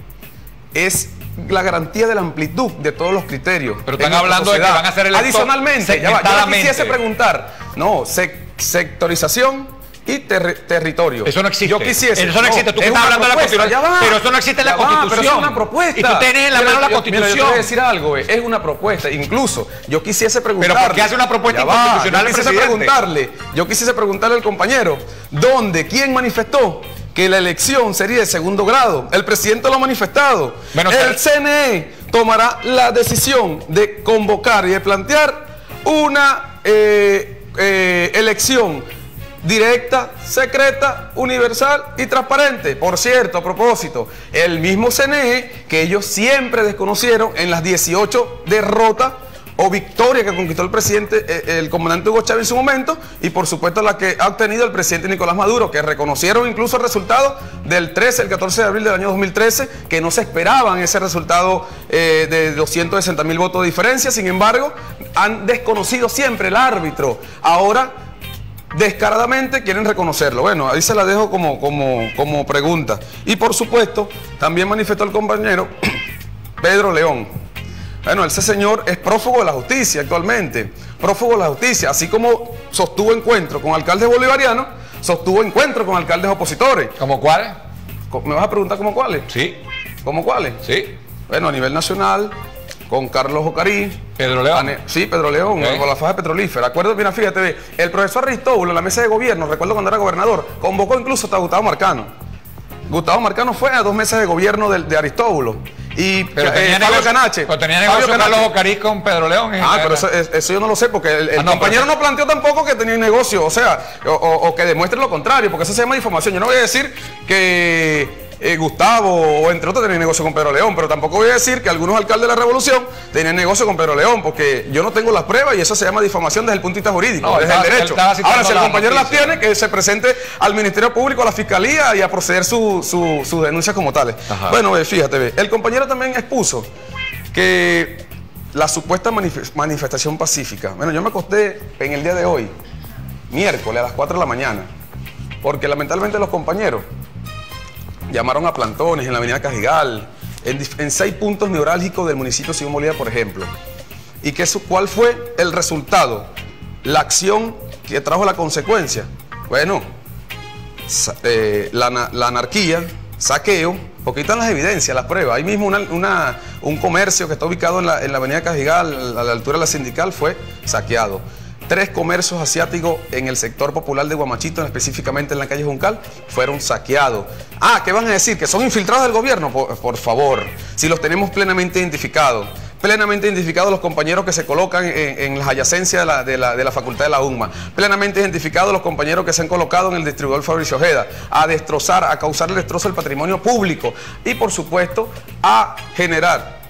[SPEAKER 4] Es la garantía de la amplitud de todos los criterios.
[SPEAKER 3] Pero están hablando de que van a ser electos
[SPEAKER 4] Adicionalmente, ya va, yo quisiese preguntar, no, sec- sectorización y terri- territorio.
[SPEAKER 3] Eso no existe.
[SPEAKER 4] Yo quisiese.
[SPEAKER 3] Eso no existe. Tú
[SPEAKER 4] es
[SPEAKER 3] estás hablando de la Constitución. Pero eso no existe en la
[SPEAKER 4] va, pero
[SPEAKER 3] Constitución.
[SPEAKER 4] es una propuesta.
[SPEAKER 3] Y tú tienes en la mano la
[SPEAKER 4] yo- mira, yo te voy a
[SPEAKER 3] Constitución.
[SPEAKER 4] decir algo, eh, es una propuesta. Incluso, yo quisiese preguntarle.
[SPEAKER 3] ¿por qué hace una propuesta
[SPEAKER 4] va,
[SPEAKER 3] inconstitucional
[SPEAKER 4] Yo quisiese preguntarle, yo quisiese preguntarle al compañero, ¿dónde, quién manifestó que la elección sería de segundo grado? El presidente lo ha manifestado.
[SPEAKER 3] Bueno,
[SPEAKER 4] el CNE tomará la decisión de convocar y de plantear una eh, eh, elección directa, secreta, universal y transparente. Por cierto, a propósito, el mismo CNE que ellos siempre desconocieron en las 18 derrotas o victorias que conquistó el presidente, eh, el comandante Hugo Chávez en su momento, y por supuesto la que ha obtenido el presidente Nicolás Maduro, que reconocieron incluso el resultado del 13, el 14 de abril del año 2013, que no se esperaban ese resultado eh, de 260 mil votos de diferencia, sin embargo, han desconocido siempre el árbitro. Ahora descaradamente quieren reconocerlo. Bueno, ahí se la dejo como, como, como pregunta. Y por supuesto, también manifestó el compañero Pedro León. Bueno, ese señor es prófugo de la justicia actualmente, prófugo de la justicia, así como sostuvo encuentro con alcaldes bolivarianos, sostuvo encuentro con alcaldes opositores.
[SPEAKER 3] ¿Como cuál?
[SPEAKER 4] Co- ¿Me vas a preguntar cómo cuáles?
[SPEAKER 3] Sí,
[SPEAKER 4] ¿Cómo cuáles?
[SPEAKER 3] sí.
[SPEAKER 4] Bueno, a nivel nacional, con Carlos Ocarí.
[SPEAKER 3] Pedro León.
[SPEAKER 4] Ane- Sí, Pedro León,
[SPEAKER 3] Ok.
[SPEAKER 4] con la faja petrolífera. Acuerdo, mira, fíjate, el profesor Aristóbulo en la mesa de gobierno, recuerdo cuando era gobernador, convocó incluso hasta Gustavo Marcano. Gustavo Marcano fue a dos meses de gobierno del- de, Aristóbulo. Y
[SPEAKER 3] Pero
[SPEAKER 4] eh,
[SPEAKER 3] tenía
[SPEAKER 4] Fabio
[SPEAKER 3] negocio,
[SPEAKER 4] Canache.
[SPEAKER 3] pero tenía
[SPEAKER 4] Fabio
[SPEAKER 3] negocio
[SPEAKER 4] Canache.
[SPEAKER 3] Carlos Ocariz con Pedro León.
[SPEAKER 4] Ah, pero eso, es- eso yo no lo sé, porque el, el
[SPEAKER 3] Ah, no,
[SPEAKER 4] compañero
[SPEAKER 3] pero-
[SPEAKER 4] no planteó tampoco que tenía negocio, o sea, o, o- o que demuestre lo contrario, porque eso se llama difamación. Yo no voy a decir que eh, Gustavo o entre otros tenían negocio con Pedro León, pero tampoco voy a decir que algunos alcaldes de la revolución tenían negocio con Pedro León, porque yo no tengo las pruebas y eso se llama difamación desde el punto de vista jurídico,
[SPEAKER 3] No,
[SPEAKER 4] desde el derecho. Ahora, si el compañero las tiene, que se presente al Ministerio Público, a la Fiscalía y a proceder sus su, denuncias como tales.
[SPEAKER 3] Ajá.
[SPEAKER 4] Bueno, fíjate, ve, el compañero también expuso que la supuesta manif- manifestación pacífica, bueno, yo me acosté en el día de hoy, miércoles a las 4 de la mañana, porque lamentablemente los compañeros llamaron a plantones en la avenida Cajigal, en, seis puntos neurálgicos del municipio de Simón Bolívar, por ejemplo. ¿Y qué, su- cuál fue el resultado? La acción que trajo la consecuencia. Bueno, eh, la, ana- la anarquía, saqueo, porque están las evidencias, las pruebas. Ahí mismo un comercio que está ubicado en la, en la avenida Cajigal, a la altura de la sindical, fue saqueado. Tres comercios asiáticos en el sector popular de Guamachito, específicamente en la calle Juncal, fueron saqueados. Ah, ¿qué van a decir? ¿Que son infiltrados del gobierno? Por, favor, si los tenemos plenamente identificados. Plenamente identificados los compañeros que se colocan en, las adyacencias de la, de, la, de la facultad de la UNMA. Plenamente identificados los compañeros que se han colocado en el distribuidor Fabricio Ojeda a destrozar, a causar destrozo del patrimonio público y, por supuesto, a generar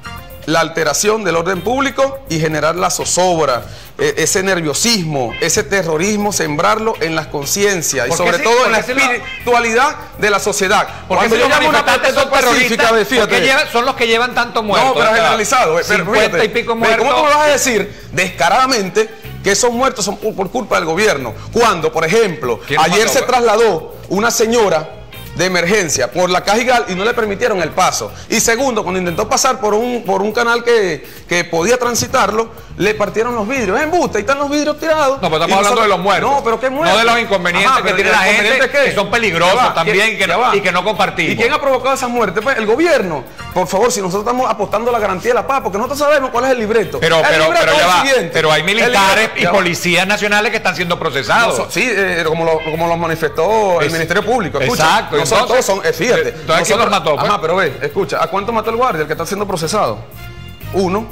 [SPEAKER 4] la alteración del orden público y generar la zozobra, eh, ese nerviosismo, ese terrorismo, sembrarlo en las conciencias y
[SPEAKER 3] ¿Por qué
[SPEAKER 4] sobre todo en la
[SPEAKER 3] lo-
[SPEAKER 4] espiritualidad de la sociedad.
[SPEAKER 3] Porque si los
[SPEAKER 4] llamo una protesta pacífica, ve, fíjate.
[SPEAKER 3] son los que llevan tanto muertos.
[SPEAKER 4] No, pero generalizado. ve, pero
[SPEAKER 3] 50
[SPEAKER 4] fíjate,
[SPEAKER 3] y pico muertos.
[SPEAKER 4] ¿Cómo tú me vas a decir descaradamente que esos muertos son por, culpa del gobierno? Cuando, por ejemplo,
[SPEAKER 3] ¿Quién los
[SPEAKER 4] ayer
[SPEAKER 3] mató,
[SPEAKER 4] se trasladó una señora de emergencia por la Cajigal y no le permitieron el paso. Y segundo, cuando intentó pasar por un, por un canal que, que podía transitarlo, le partieron los vidrios. Es embuste, ahí están los vidrios tirados.
[SPEAKER 3] No, pero estamos hablando
[SPEAKER 4] nosotros-
[SPEAKER 3] de los muertos.
[SPEAKER 4] No, pero qué muertos.
[SPEAKER 3] No de los inconvenientes que tiene
[SPEAKER 4] ¿y
[SPEAKER 3] la gente,
[SPEAKER 4] qué?
[SPEAKER 3] que son peligrosos
[SPEAKER 4] va,
[SPEAKER 3] también
[SPEAKER 4] ¿quién-
[SPEAKER 3] y que
[SPEAKER 4] va.
[SPEAKER 3] y que no compartimos.
[SPEAKER 4] ¿Y quién ha provocado esas muertes? Pues el gobierno. Por favor, si nosotros estamos apostando a la garantía de la paz, porque nosotros sabemos cuál es el libreto.
[SPEAKER 3] Pero,
[SPEAKER 4] El
[SPEAKER 3] pero,
[SPEAKER 4] libreto
[SPEAKER 3] pero ya va. Pero hay militares y policías nacionales que están siendo procesados.
[SPEAKER 4] No, so- sí, eh, como, lo, como lo manifestó el Ministerio Público.
[SPEAKER 3] Exacto,
[SPEAKER 4] No son todos, son, eh, fíjate.
[SPEAKER 3] entonces, ¿quién los mató, pues?
[SPEAKER 4] Ajá, pero ve, escucha, ¿a cuánto mató el guardia, el que está siendo procesado? Uno,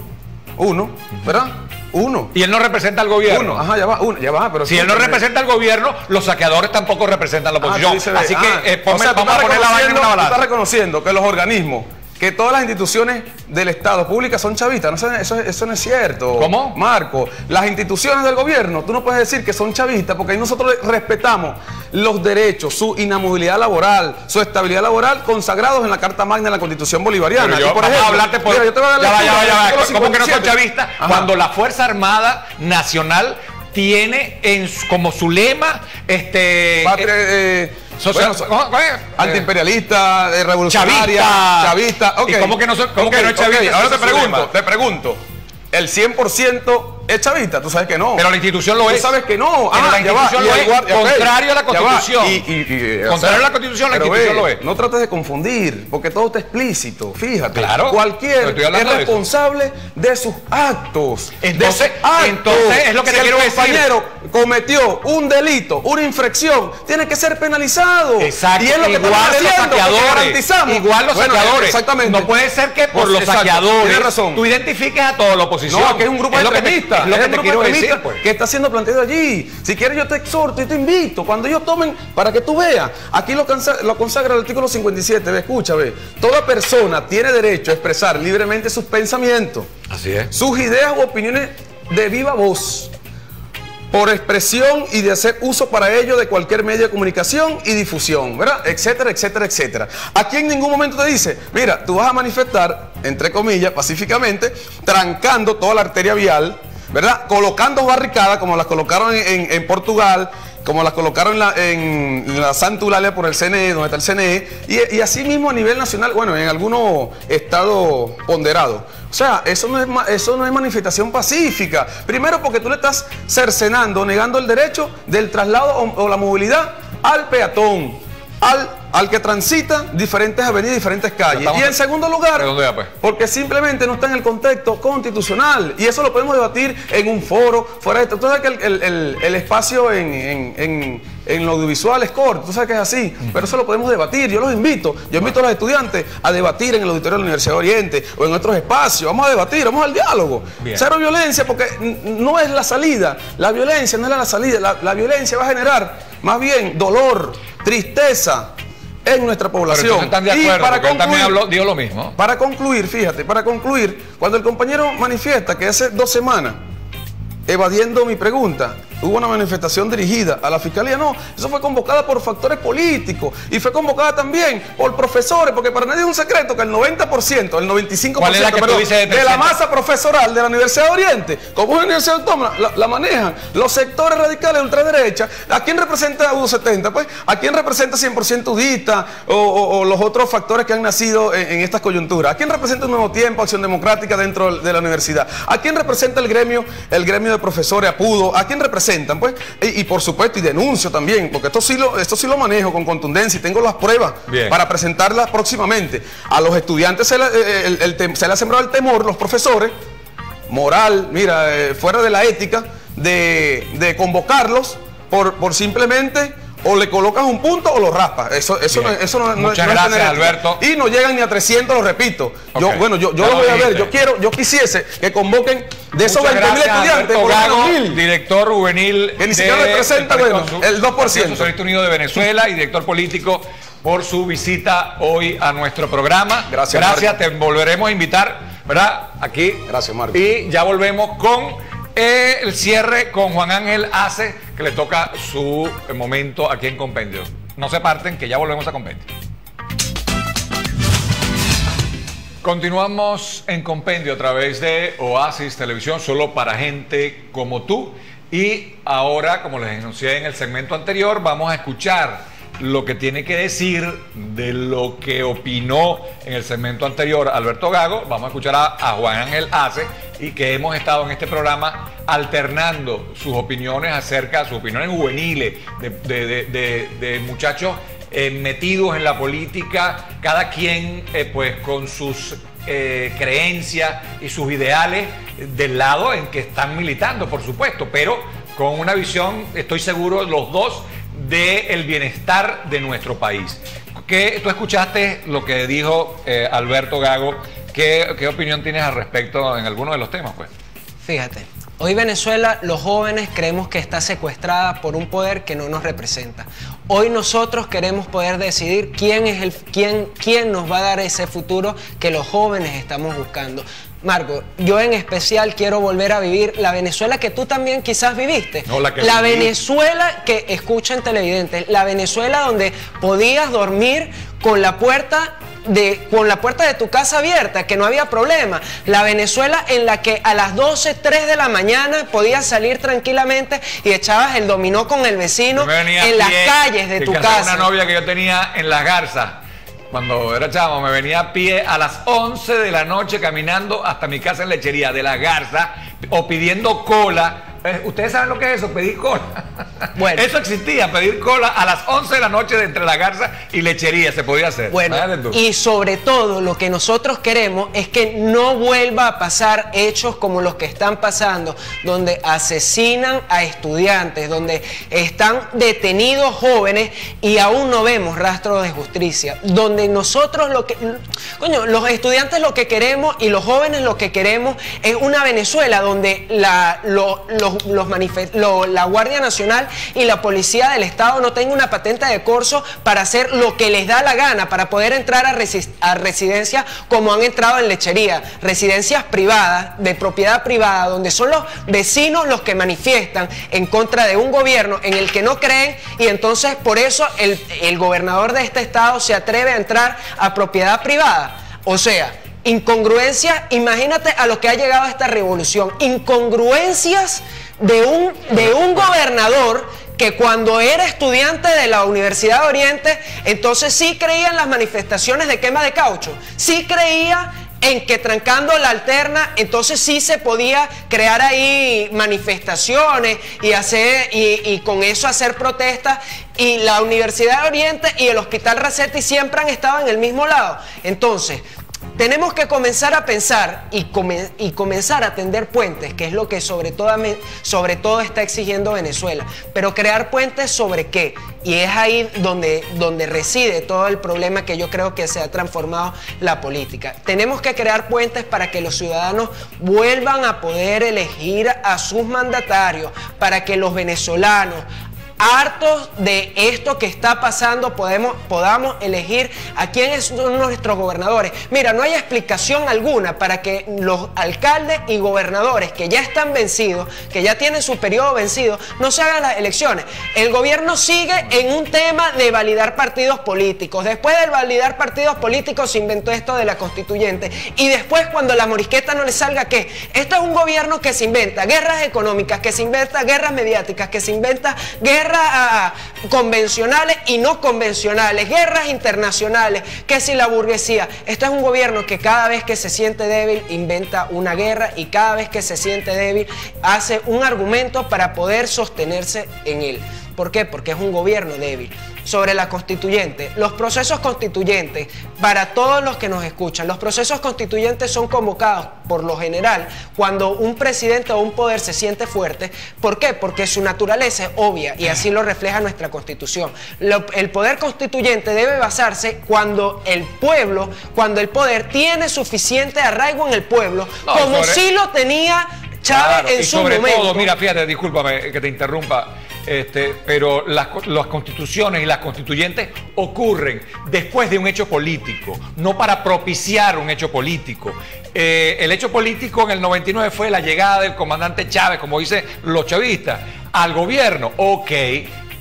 [SPEAKER 4] uno, ¿verdad? Uno.
[SPEAKER 3] Y él no representa al gobierno.
[SPEAKER 4] Uno, ajá, ya va, uno, ya va, pero
[SPEAKER 3] Si él no representa al gobierno, los saqueadores tampoco representan la
[SPEAKER 4] Ah,
[SPEAKER 3] oposición.
[SPEAKER 4] tú ve,
[SPEAKER 3] Así que
[SPEAKER 4] ah,
[SPEAKER 3] eh, ponme-
[SPEAKER 4] o sea, tú
[SPEAKER 3] vamos a poner la vaina en una
[SPEAKER 4] tú
[SPEAKER 3] balanza.
[SPEAKER 4] estás reconociendo que los organismos, que todas las instituciones del Estado públicas son chavistas. No, eso, eso- eso no es cierto.
[SPEAKER 3] ¿Cómo?
[SPEAKER 4] Marco, las instituciones del gobierno, tú no puedes decir que son chavistas porque ahí nosotros respetamos los derechos, su inamovilidad laboral, su estabilidad laboral consagrados en la Carta Magna de la Constitución Bolivariana.
[SPEAKER 3] Pero yo,
[SPEAKER 4] Y, por ejemplo,
[SPEAKER 3] hablarte por.
[SPEAKER 4] mira, yo te voy a dar
[SPEAKER 3] ya va,
[SPEAKER 4] lectura
[SPEAKER 3] ya va,
[SPEAKER 4] del
[SPEAKER 3] ya va.
[SPEAKER 4] artículo
[SPEAKER 3] ¿Cómo que no son
[SPEAKER 4] 57?
[SPEAKER 3] chavistas?
[SPEAKER 4] Ajá.
[SPEAKER 3] Cuando la Fuerza Armada Nacional tiene en como su lema este
[SPEAKER 4] Patria,
[SPEAKER 3] eh,
[SPEAKER 4] eh,
[SPEAKER 3] social-
[SPEAKER 4] bueno, so-
[SPEAKER 3] ¿cómo- cómo es?
[SPEAKER 4] antiimperialista, eh, revolucionaria,
[SPEAKER 3] Chavista.
[SPEAKER 4] chavista.
[SPEAKER 3] ¿Y cómo que no son- cómo
[SPEAKER 4] Ok,
[SPEAKER 3] que no es chavista?
[SPEAKER 4] Ahora te pregunto, te pregunto. ¿El 100% es chavista? Tú sabes que no.
[SPEAKER 3] Pero la institución lo
[SPEAKER 4] Tú
[SPEAKER 3] es.
[SPEAKER 4] sabes que no. Ah,
[SPEAKER 3] la
[SPEAKER 4] va,
[SPEAKER 3] institución lo
[SPEAKER 4] el
[SPEAKER 3] es,
[SPEAKER 4] guardia-
[SPEAKER 3] contrario a la Constitución.
[SPEAKER 4] y- y- y, o
[SPEAKER 3] Contrario
[SPEAKER 4] sea,
[SPEAKER 3] a la Constitución, la institución
[SPEAKER 4] ve,
[SPEAKER 3] lo es.
[SPEAKER 4] No trates de confundir, porque todo está explícito. Fíjate.
[SPEAKER 3] Claro,
[SPEAKER 4] Cualquier es
[SPEAKER 3] de
[SPEAKER 4] responsable de sus actos. de
[SPEAKER 3] Entonces-
[SPEAKER 4] sus actos.
[SPEAKER 3] entonces es lo que
[SPEAKER 4] Si
[SPEAKER 3] te
[SPEAKER 4] el
[SPEAKER 3] quiero decir.
[SPEAKER 4] compañero cometió un delito, una infracción, tiene que ser penalizado.
[SPEAKER 3] Exacto,
[SPEAKER 4] Y es lo que
[SPEAKER 3] igual
[SPEAKER 4] estamos
[SPEAKER 3] de los
[SPEAKER 4] haciendo, porque
[SPEAKER 3] saqueadores.
[SPEAKER 4] garantizamos.
[SPEAKER 3] Igual los
[SPEAKER 4] Bueno,
[SPEAKER 3] saqueadores.
[SPEAKER 4] Exactamente.
[SPEAKER 3] No puede ser que por
[SPEAKER 4] Pues,
[SPEAKER 3] los
[SPEAKER 4] exacto,
[SPEAKER 3] saqueadores
[SPEAKER 4] razón.
[SPEAKER 3] tú identifiques a toda la oposición.
[SPEAKER 4] No, que es un grupo
[SPEAKER 3] Es
[SPEAKER 4] extremista.
[SPEAKER 3] Es lo que te quiero decir, pues.
[SPEAKER 4] que está siendo planteado allí. Si quieres, yo te exhorto y te invito. Cuando ellos tomen, para que tú veas, aquí lo, cansa- lo consagra el artículo 57. Ve, escucha, ve. Toda persona tiene derecho a expresar libremente sus pensamientos,
[SPEAKER 3] Así es.
[SPEAKER 4] sus ideas u opiniones de viva voz. Por expresión y de hacer uso para ello de cualquier medio de comunicación y difusión, ¿verdad? Etcétera, etcétera, etcétera. Aquí en ningún momento te dice, mira, tú vas a manifestar, entre comillas, pacíficamente, trancando toda la arteria vial, ¿verdad? Colocando barricadas como las colocaron en, Portugal, como las colocaron en la, en, Santa Eulalia por el CNE, donde está el CNE, y, así mismo a nivel nacional, bueno, en algunos estados ponderados. O sea, eso no, es, eso no es manifestación pacífica. Primero porque tú le estás cercenando, negando el derecho del traslado o, o la movilidad al peatón, al, al que transita diferentes avenidas, diferentes calles.
[SPEAKER 3] Estamos-
[SPEAKER 4] Y en segundo lugar,
[SPEAKER 3] pues.
[SPEAKER 4] porque simplemente no está en el contexto constitucional. Y eso lo podemos debatir en un foro, fuera de esto. Tú sabes que el, el- el- el espacio en, en- en- en lo audiovisual es corto, tú sabes que es así. Pero eso lo podemos debatir. Yo los invito, yo invito a los estudiantes a debatir en el auditorio de la Universidad de Oriente o en otros espacios. Vamos a debatir, vamos al diálogo.
[SPEAKER 3] Bien.
[SPEAKER 4] Cero violencia, porque no es la salida. La violencia no es la salida. La, la violencia va a generar más bien dolor, tristeza en nuestra población.
[SPEAKER 3] están de
[SPEAKER 4] Y
[SPEAKER 3] acuerdo,
[SPEAKER 4] para
[SPEAKER 3] porque él también
[SPEAKER 4] concluir-
[SPEAKER 3] habló, dijo lo mismo.
[SPEAKER 4] para concluir, fíjate, para concluir, cuando el compañero manifiesta que hace dos semanas, evadiendo mi pregunta, hubo una manifestación dirigida a la fiscalía. No, eso fue convocada por factores políticos y fue convocada también por profesores, porque para nadie es un secreto que el 90%, el 95%
[SPEAKER 3] ¿Cuál es la que tú
[SPEAKER 4] perdón,
[SPEAKER 3] dices de
[SPEAKER 4] de la
[SPEAKER 3] 300?
[SPEAKER 4] masa profesoral de la Universidad de Oriente, como una universidad autónoma, la, la manejan los sectores radicales de ultraderecha. ¿A quién representa U70? Pues, ¿a quién representa 100% UDITA o, o- o los otros factores que han nacido en, en estas coyunturas? ¿A quién representa un nuevo tiempo, acción democrática dentro de la universidad? ¿A quién representa el gremio, el gremio de profesores, APUDO? ¿A quién Pues, y, y por supuesto, y denuncio también, porque esto sí, lo, esto sí lo manejo con contundencia y tengo las pruebas
[SPEAKER 3] Bien.
[SPEAKER 4] para presentarlas próximamente. A los estudiantes se, le- eh, el- el tem- se le ha sembrado el temor, los profesores, moral, mira, eh, fuera de la ética, de, de convocarlos por, por simplemente o le colocas un punto o lo raspas. Eso, eso, no, eso no,
[SPEAKER 3] Muchas
[SPEAKER 4] no
[SPEAKER 3] gracias. Alberto.
[SPEAKER 4] Y no llegan ni a 300, lo repito. Yo, bueno, yo, yo lo voy a ver. Yo quiero, yo quisiese que convoquen de esos
[SPEAKER 3] Muchas
[SPEAKER 4] 20 mil estudiantes, por
[SPEAKER 3] Gago, director juvenil
[SPEAKER 4] Que ni siquiera representa, bueno, el 2%.
[SPEAKER 3] Partido Socialista Unido de Venezuela y director político por su visita hoy a nuestro programa.
[SPEAKER 4] Gracias,
[SPEAKER 3] Gracias,
[SPEAKER 4] Marco.
[SPEAKER 3] te volveremos a invitar, ¿verdad? Aquí.
[SPEAKER 4] Gracias, Marco.
[SPEAKER 3] Y ya volvemos con el cierre con Juan Ángel Ace, que le toca su eh, momento aquí en Compendio. No se parten, que ya volvemos a Compendio. Continuamos en Compendio a través de Oasis Televisión, solo para gente como tú. Y ahora, como les anuncié en el segmento anterior, vamos a escuchar lo que tiene que decir de lo que opinó en el segmento anterior Alberto Gago. Vamos a escuchar a, Juan Ángel Ace y que hemos estado en este programa alternando sus opiniones acerca, sus opiniones juveniles de- de- de muchachos eh, metidos en la política, cada quien eh, pues con sus eh, creencias y sus ideales del lado en que están militando, por supuesto, pero con una visión, estoy seguro, los dos, del bienestar de nuestro país. ¿Qué, tú escuchaste lo que dijo eh, Alberto Gago. ¿Qué, qué opinión tienes al respecto en alguno de los temas? Pues?
[SPEAKER 6] Fíjate, hoy Venezuela, los jóvenes creemos que está secuestrada por un poder que no nos representa. Hoy nosotros queremos poder decidir quién es el quién quién nos va a dar ese futuro que los jóvenes estamos buscando. Marco, yo en especial quiero volver a vivir la Venezuela que tú también quizás viviste.
[SPEAKER 3] No, la que
[SPEAKER 6] la. Venezuela que escuchan televidentes, la Venezuela donde podías dormir con la puerta de, con la puerta de tu casa abierta, que no había problema. La Venezuela en la que a las 12, 3 de la mañana podías salir tranquilamente y echabas el dominó con el vecino en las calles de tu casa.
[SPEAKER 3] Una novia que yo tenía en Las Garzas. Cuando era chavo, me venía a pie a las 11 de la noche caminando hasta mi casa en lechería de Las Garzas o pidiendo cola. Eh, ¿Ustedes saben lo que es eso? Pedir cola.
[SPEAKER 6] Bueno.
[SPEAKER 3] Eso existía, pedir cola a las 11 de la noche de entre La Garza y lechería se podía hacer.
[SPEAKER 6] Bueno, y sobre todo lo que nosotros queremos es que no vuelva a pasar hechos como los que están pasando, donde asesinan a estudiantes, donde están detenidos jóvenes y aún no vemos rastro de justicia, donde nosotros lo que, coño, los estudiantes lo que queremos y los jóvenes lo que queremos es una Venezuela donde la, lo- los, los la Guardia Nacional y la Policía del Estado no tengan una patente de corso para hacer lo que les da la gana, para poder entrar a residencias como han entrado en lechería, residencias privadas, de propiedad privada, donde son los vecinos los que manifiestan en contra de un gobierno en el que no creen y entonces por eso el, el gobernador de este estado se atreve a entrar a propiedad privada. O sea, incongruencias, imagínate a lo que ha llegado esta revolución, incongruencias de un, de un gobernador que cuando era estudiante de la Universidad de Oriente, entonces sí creía en las manifestaciones de quema de caucho, sí creía en que trancando la alterna, entonces sí se podía crear ahí manifestaciones y hacer y, y con eso hacer protestas. Y la Universidad de Oriente y el Hospital Racetti siempre han estado en el mismo lado. Entonces, tenemos que comenzar a pensar y, come- y comenzar a tender puentes, que es lo que sobre todo, está exigiendo Venezuela. Pero crear puentes sobre qué? Y es ahí donde reside todo el problema que yo creo que se ha transformado la política. Tenemos que crear puentes para que los ciudadanos vuelvan a poder elegir a sus mandatarios, para que los venezolanos hartos de esto que está pasando, podemos, podamos elegir a quiénes son nuestros gobernadores. Mira, no hay explicación alguna para que los alcaldes y gobernadores que ya están vencidos, que ya tienen su periodo vencido, no se hagan las elecciones. El gobierno sigue en un tema de validar partidos políticos. Después de validar partidos políticos se inventó esto de la constituyente. Y después cuando la morisqueta no le salga, ¿qué? Esto es un gobierno que se inventa guerras económicas, que se inventa guerras mediáticas, que se inventa guerras guerras convencionales y no convencionales, guerras internacionales, que si la burguesía. Este es un gobierno que cada vez que se siente débil inventa una guerra y cada vez que se siente débil hace un argumento para poder sostenerse en él. ¿Por qué? Porque es un gobierno débil sobre la constituyente. Los procesos constituyentes, para todos los que nos escuchan, los procesos constituyentes son convocados por lo general cuando un presidente o un poder se siente fuerte. ¿Por qué? Porque su naturaleza es obvia y así lo refleja nuestra constitución. el poder constituyente debe basarse cuando el pueblo, cuando el poder tiene suficiente arraigo en el pueblo, como si lo tenía Chávez en
[SPEAKER 3] y
[SPEAKER 6] su
[SPEAKER 3] sobre
[SPEAKER 6] momento.
[SPEAKER 3] todo, mira, fíjate, discúlpame que te interrumpa. Este, pero las, constituciones y las constituyentes ocurren después de un hecho político, no para propiciar un hecho político. Eh, el hecho político en el 99 fue la llegada del comandante Chávez, como dicen los chavistas, al gobierno. Ok.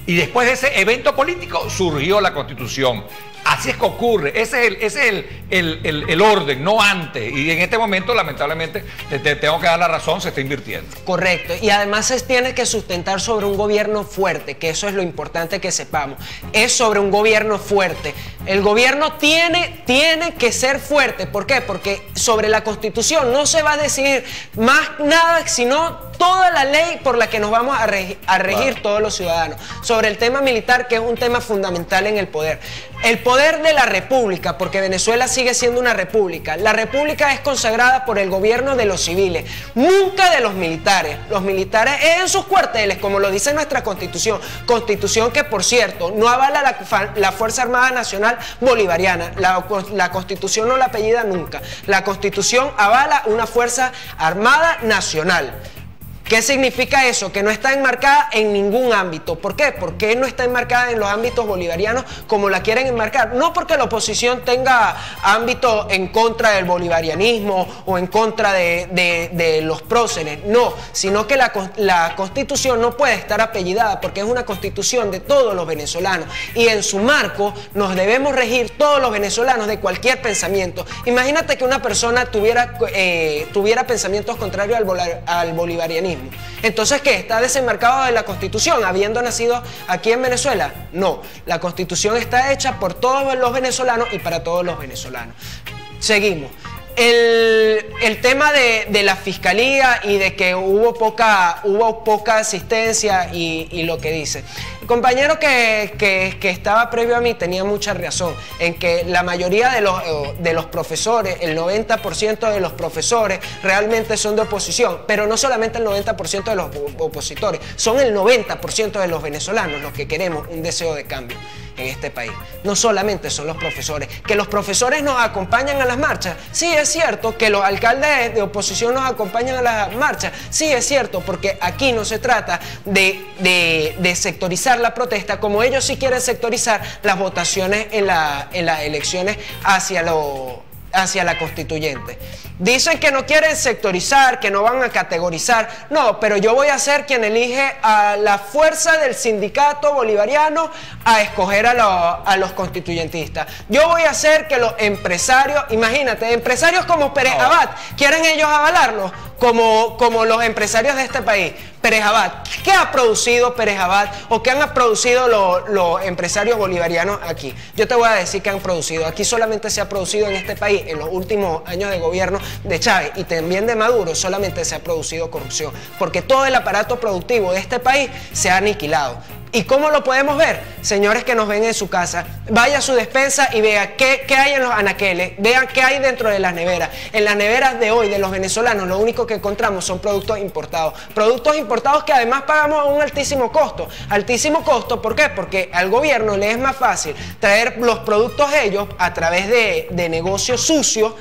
[SPEAKER 3] Y después de ese evento político surgió la constitución. Así es que ocurre, ese es el, el, el, orden, no antes. Y en este momento, lamentablemente, te, tengo que dar la razón, se está invirtiendo.
[SPEAKER 6] Correcto, y además se tiene que sustentar sobre un gobierno fuerte, que eso es lo importante que sepamos. Es sobre un gobierno fuerte. El gobierno tiene, tiene que ser fuerte. ¿Por qué? Porque sobre la constitución no se va a decidir más nada, sino toda la ley por la que nos vamos a regir, todos los ciudadanos. Sobre el tema militar, que es un tema fundamental en el poder. El poder de la república, porque Venezuela sigue siendo una república. La república es consagrada por el gobierno de los civiles, nunca de los militares. Los militares en sus cuarteles, como lo dice nuestra constitución. Constitución que, por cierto, no avala la, Fuerza Armada Nacional Bolivariana. La, la constitución no la apellida nunca. La constitución avala una Fuerza Armada Nacional. ¿Qué significa eso? Que no está enmarcada en ningún ámbito. ¿Por qué? Porque no está enmarcada en los ámbitos bolivarianos como la quieren enmarcar. No porque la oposición tenga ámbito en contra del bolivarianismo o en contra de, los próceres, no, sino que la, constitución no puede estar apellidada porque es una constitución de todos los venezolanos y en su marco nos debemos regir todos los venezolanos de cualquier pensamiento. Imagínate que una persona tuviera, eh, pensamientos contrarios al bolivarianismo entonces, ¿qué? ¿Está desenmarcado de la Constitución habiendo nacido aquí en Venezuela? No, la Constitución está hecha por todos los venezolanos y para todos los venezolanos. Seguimos. El, tema de, la fiscalía y de que hubo poca, hubo poca asistencia y, lo que dice. El compañero que, que, estaba previo a mí tenía mucha razón en que la mayoría de los, eh, de los profesores, el 90% de los profesores realmente son de oposición, pero no solamente el 90% de los opositores, son el 90% de los venezolanos los que queremos un deseo de cambio en este país. No solamente son los profesores. Que los profesores nos acompañan a las marchas. Sí, es cierto. Que los alcaldes de oposición nos acompañan a las marchas. Sí, es cierto. Porque aquí no se trata de, de, sectorizar la protesta como ellos sí quieren sectorizar las votaciones en, la, en las elecciones hacia, lo, hacia la constituyente. Dicen que no quieren sectorizar, que no van a categorizar. No, pero yo voy a ser quien elige a la fuerza del sindicato bolivariano a escoger a, los constituyentistas. Yo voy a hacer que los empresarios, imagínate, empresarios como Pérez Abad, ¿quieren ellos avalarlo? Como, como los empresarios de este país. Pérez Abad, ¿qué ha producido Pérez Abad o qué han producido los, empresarios bolivarianos aquí? Yo te voy a decir que han producido. Aquí solamente se ha producido en este país, en los últimos años de gobierno, de Chávez y también de Maduro solamente se ha producido corrupción, porque todo el aparato productivo de este país se ha aniquilado. ¿Y cómo lo podemos ver? Señores que nos ven en su casa, vaya a su despensa y vea qué, hay en los anaqueles, vean qué hay dentro de las neveras. En las neveras de hoy, de los venezolanos, lo único que encontramos son productos importados. Productos importados que además pagamos a un altísimo costo. Altísimo costo, ¿por qué? Porque al gobierno le es más fácil traer los productos ellos a través de, de negocios sucios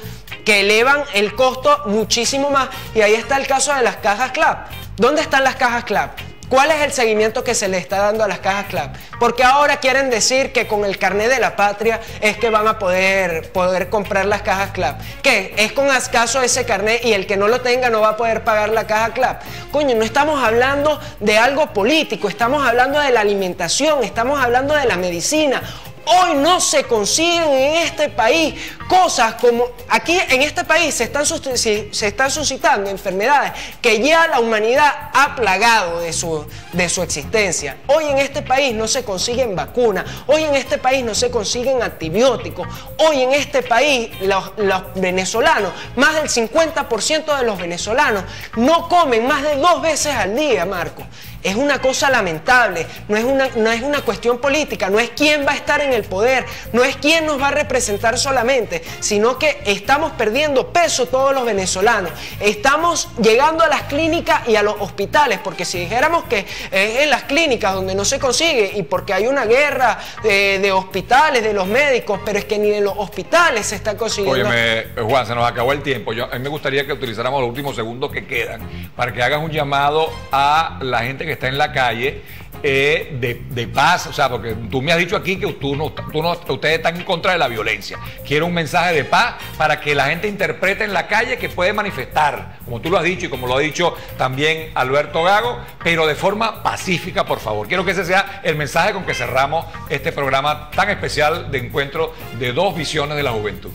[SPEAKER 6] que elevan el costo muchísimo más. Y ahí está el caso de las cajas CLAP. ¿Dónde están las cajas CLAP? ¿Cuál es el seguimiento que se le está dando a las cajas CLAP? Porque ahora quieren decir que con el carnet de la patria es que van a poder, poder comprar las cajas CLAP. ¿Qué? ¿Es con acaso ese carnet y el que no lo tenga no va a poder pagar la caja CLAP? Coño, no estamos hablando de algo político, estamos hablando de la alimentación, estamos hablando de la medicina. Hoy no se consiguen en este país cosas como aquí en este país se están, se están suscitando enfermedades que ya la humanidad ha plagado de su, de su existencia. Hoy en este país no se consiguen vacunas, hoy en este país no se consiguen antibióticos, hoy en este país los, los venezolanos, más del 50% de los venezolanos no comen más de dos veces al día, Marco. Es una cosa lamentable, no es una, no es una cuestión política, no es quién va a estar en el poder, no es quién nos va a representar solamente, sino que estamos perdiendo peso todos los venezolanos. Estamos llegando a las clínicas y a los hospitales, porque si dijéramos que es en las clínicas donde no se consigue y porque hay una guerra de, hospitales, de los médicos, pero es que ni en los hospitales se está consiguiendo.
[SPEAKER 3] Oye, Juan, se nos acabó el tiempo. Yo, a mí me gustaría que utilizáramos los últimos segundos que quedan para que hagas un llamado a la gente que está en la calle eh, de, paz, o sea, porque tú me has dicho aquí que tú no, tú no, ustedes están en contra de la violencia. Quiero un mensaje de paz para que la gente interprete en la calle que puede manifestar, como tú lo has dicho y como lo ha dicho también Alberto Gago, pero de forma pacífica, por favor. Quiero que ese sea el mensaje con que cerramos este programa tan especial de encuentro de dos visiones de la juventud.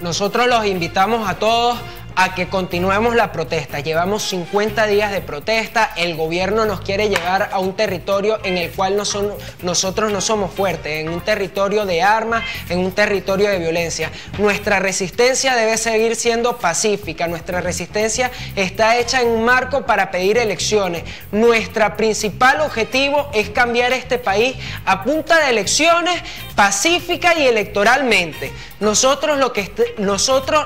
[SPEAKER 6] Nosotros los invitamos a todos a que continuemos la protesta. Llevamos 50 días de protesta, el gobierno nos quiere llevar a un territorio en el cual no son, nosotros no somos fuertes, en un territorio de armas, en un territorio de violencia. Nuestra resistencia debe seguir siendo pacífica, nuestra resistencia está hecha en un marco para pedir elecciones. Nuestro principal objetivo es cambiar este país a punta de elecciones pacífica y electoralmente. Nosotros lo que nosotros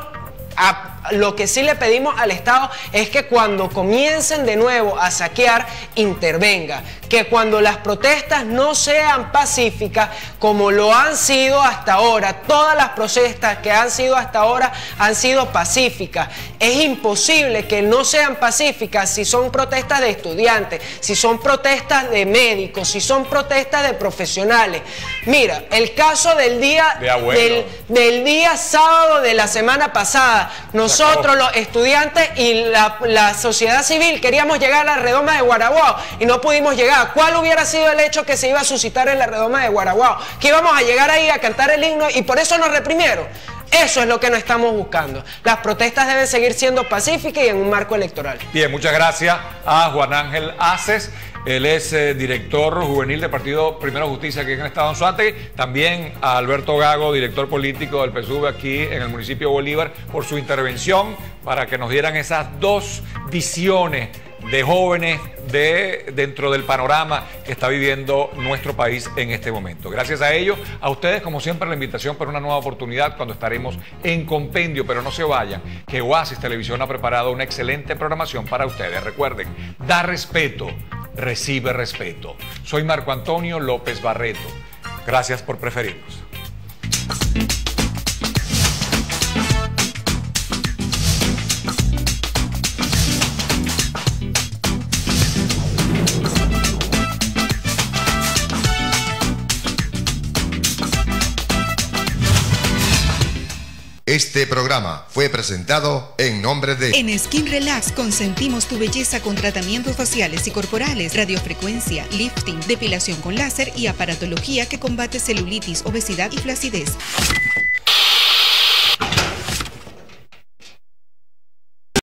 [SPEAKER 6] lo que sí le pedimos al Estado es que cuando comiencen de nuevo a saquear, intervenga. Que cuando las protestas no sean pacíficas como lo han sido hasta ahora, todas las protestas que han sido hasta ahora han sido pacíficas. Es imposible que no sean pacíficas si son protestas de estudiantes, si son protestas de médicos, si son protestas de profesionales. Mira, el caso del día, del, del día sábado de la semana pasada, nosotros los estudiantes y la, sociedad civil queríamos llegar a la redoma de Guaraguao y no pudimos llegar. ¿Cuál hubiera sido el hecho que se iba a suscitar en la redoma de Guaraguao? Que íbamos a llegar ahí a cantar el himno y por eso nos reprimieron. Eso es lo que nos estamos buscando. Las protestas deben seguir siendo pacíficas y en un marco electoral.
[SPEAKER 3] Bien, muchas gracias a Juan Ángel Aces. Él es eh, director juvenil del Partido Primero Justicia aquí en el Estado de También a Alberto Gago, director político del PSUV aquí en el municipio de Bolívar, por su intervención para que nos dieran esas dos visiones de jóvenes de, dentro del panorama que está viviendo nuestro país en este momento. Gracias a ellos, a ustedes como siempre la invitación para una nueva oportunidad cuando estaremos en compendio, pero no se vayan, que Oasis Televisión ha preparado una excelente programación para ustedes. Recuerden, da respeto, recibe respeto. Soy Marco Antonio López Barreto. Gracias por preferirnos.
[SPEAKER 7] Este programa fue presentado en nombre de...
[SPEAKER 8] En Skin Relax consentimos tu belleza con tratamientos faciales y corporales, radiofrecuencia, lifting, depilación con láser y aparatología que combate celulitis, obesidad y flacidez.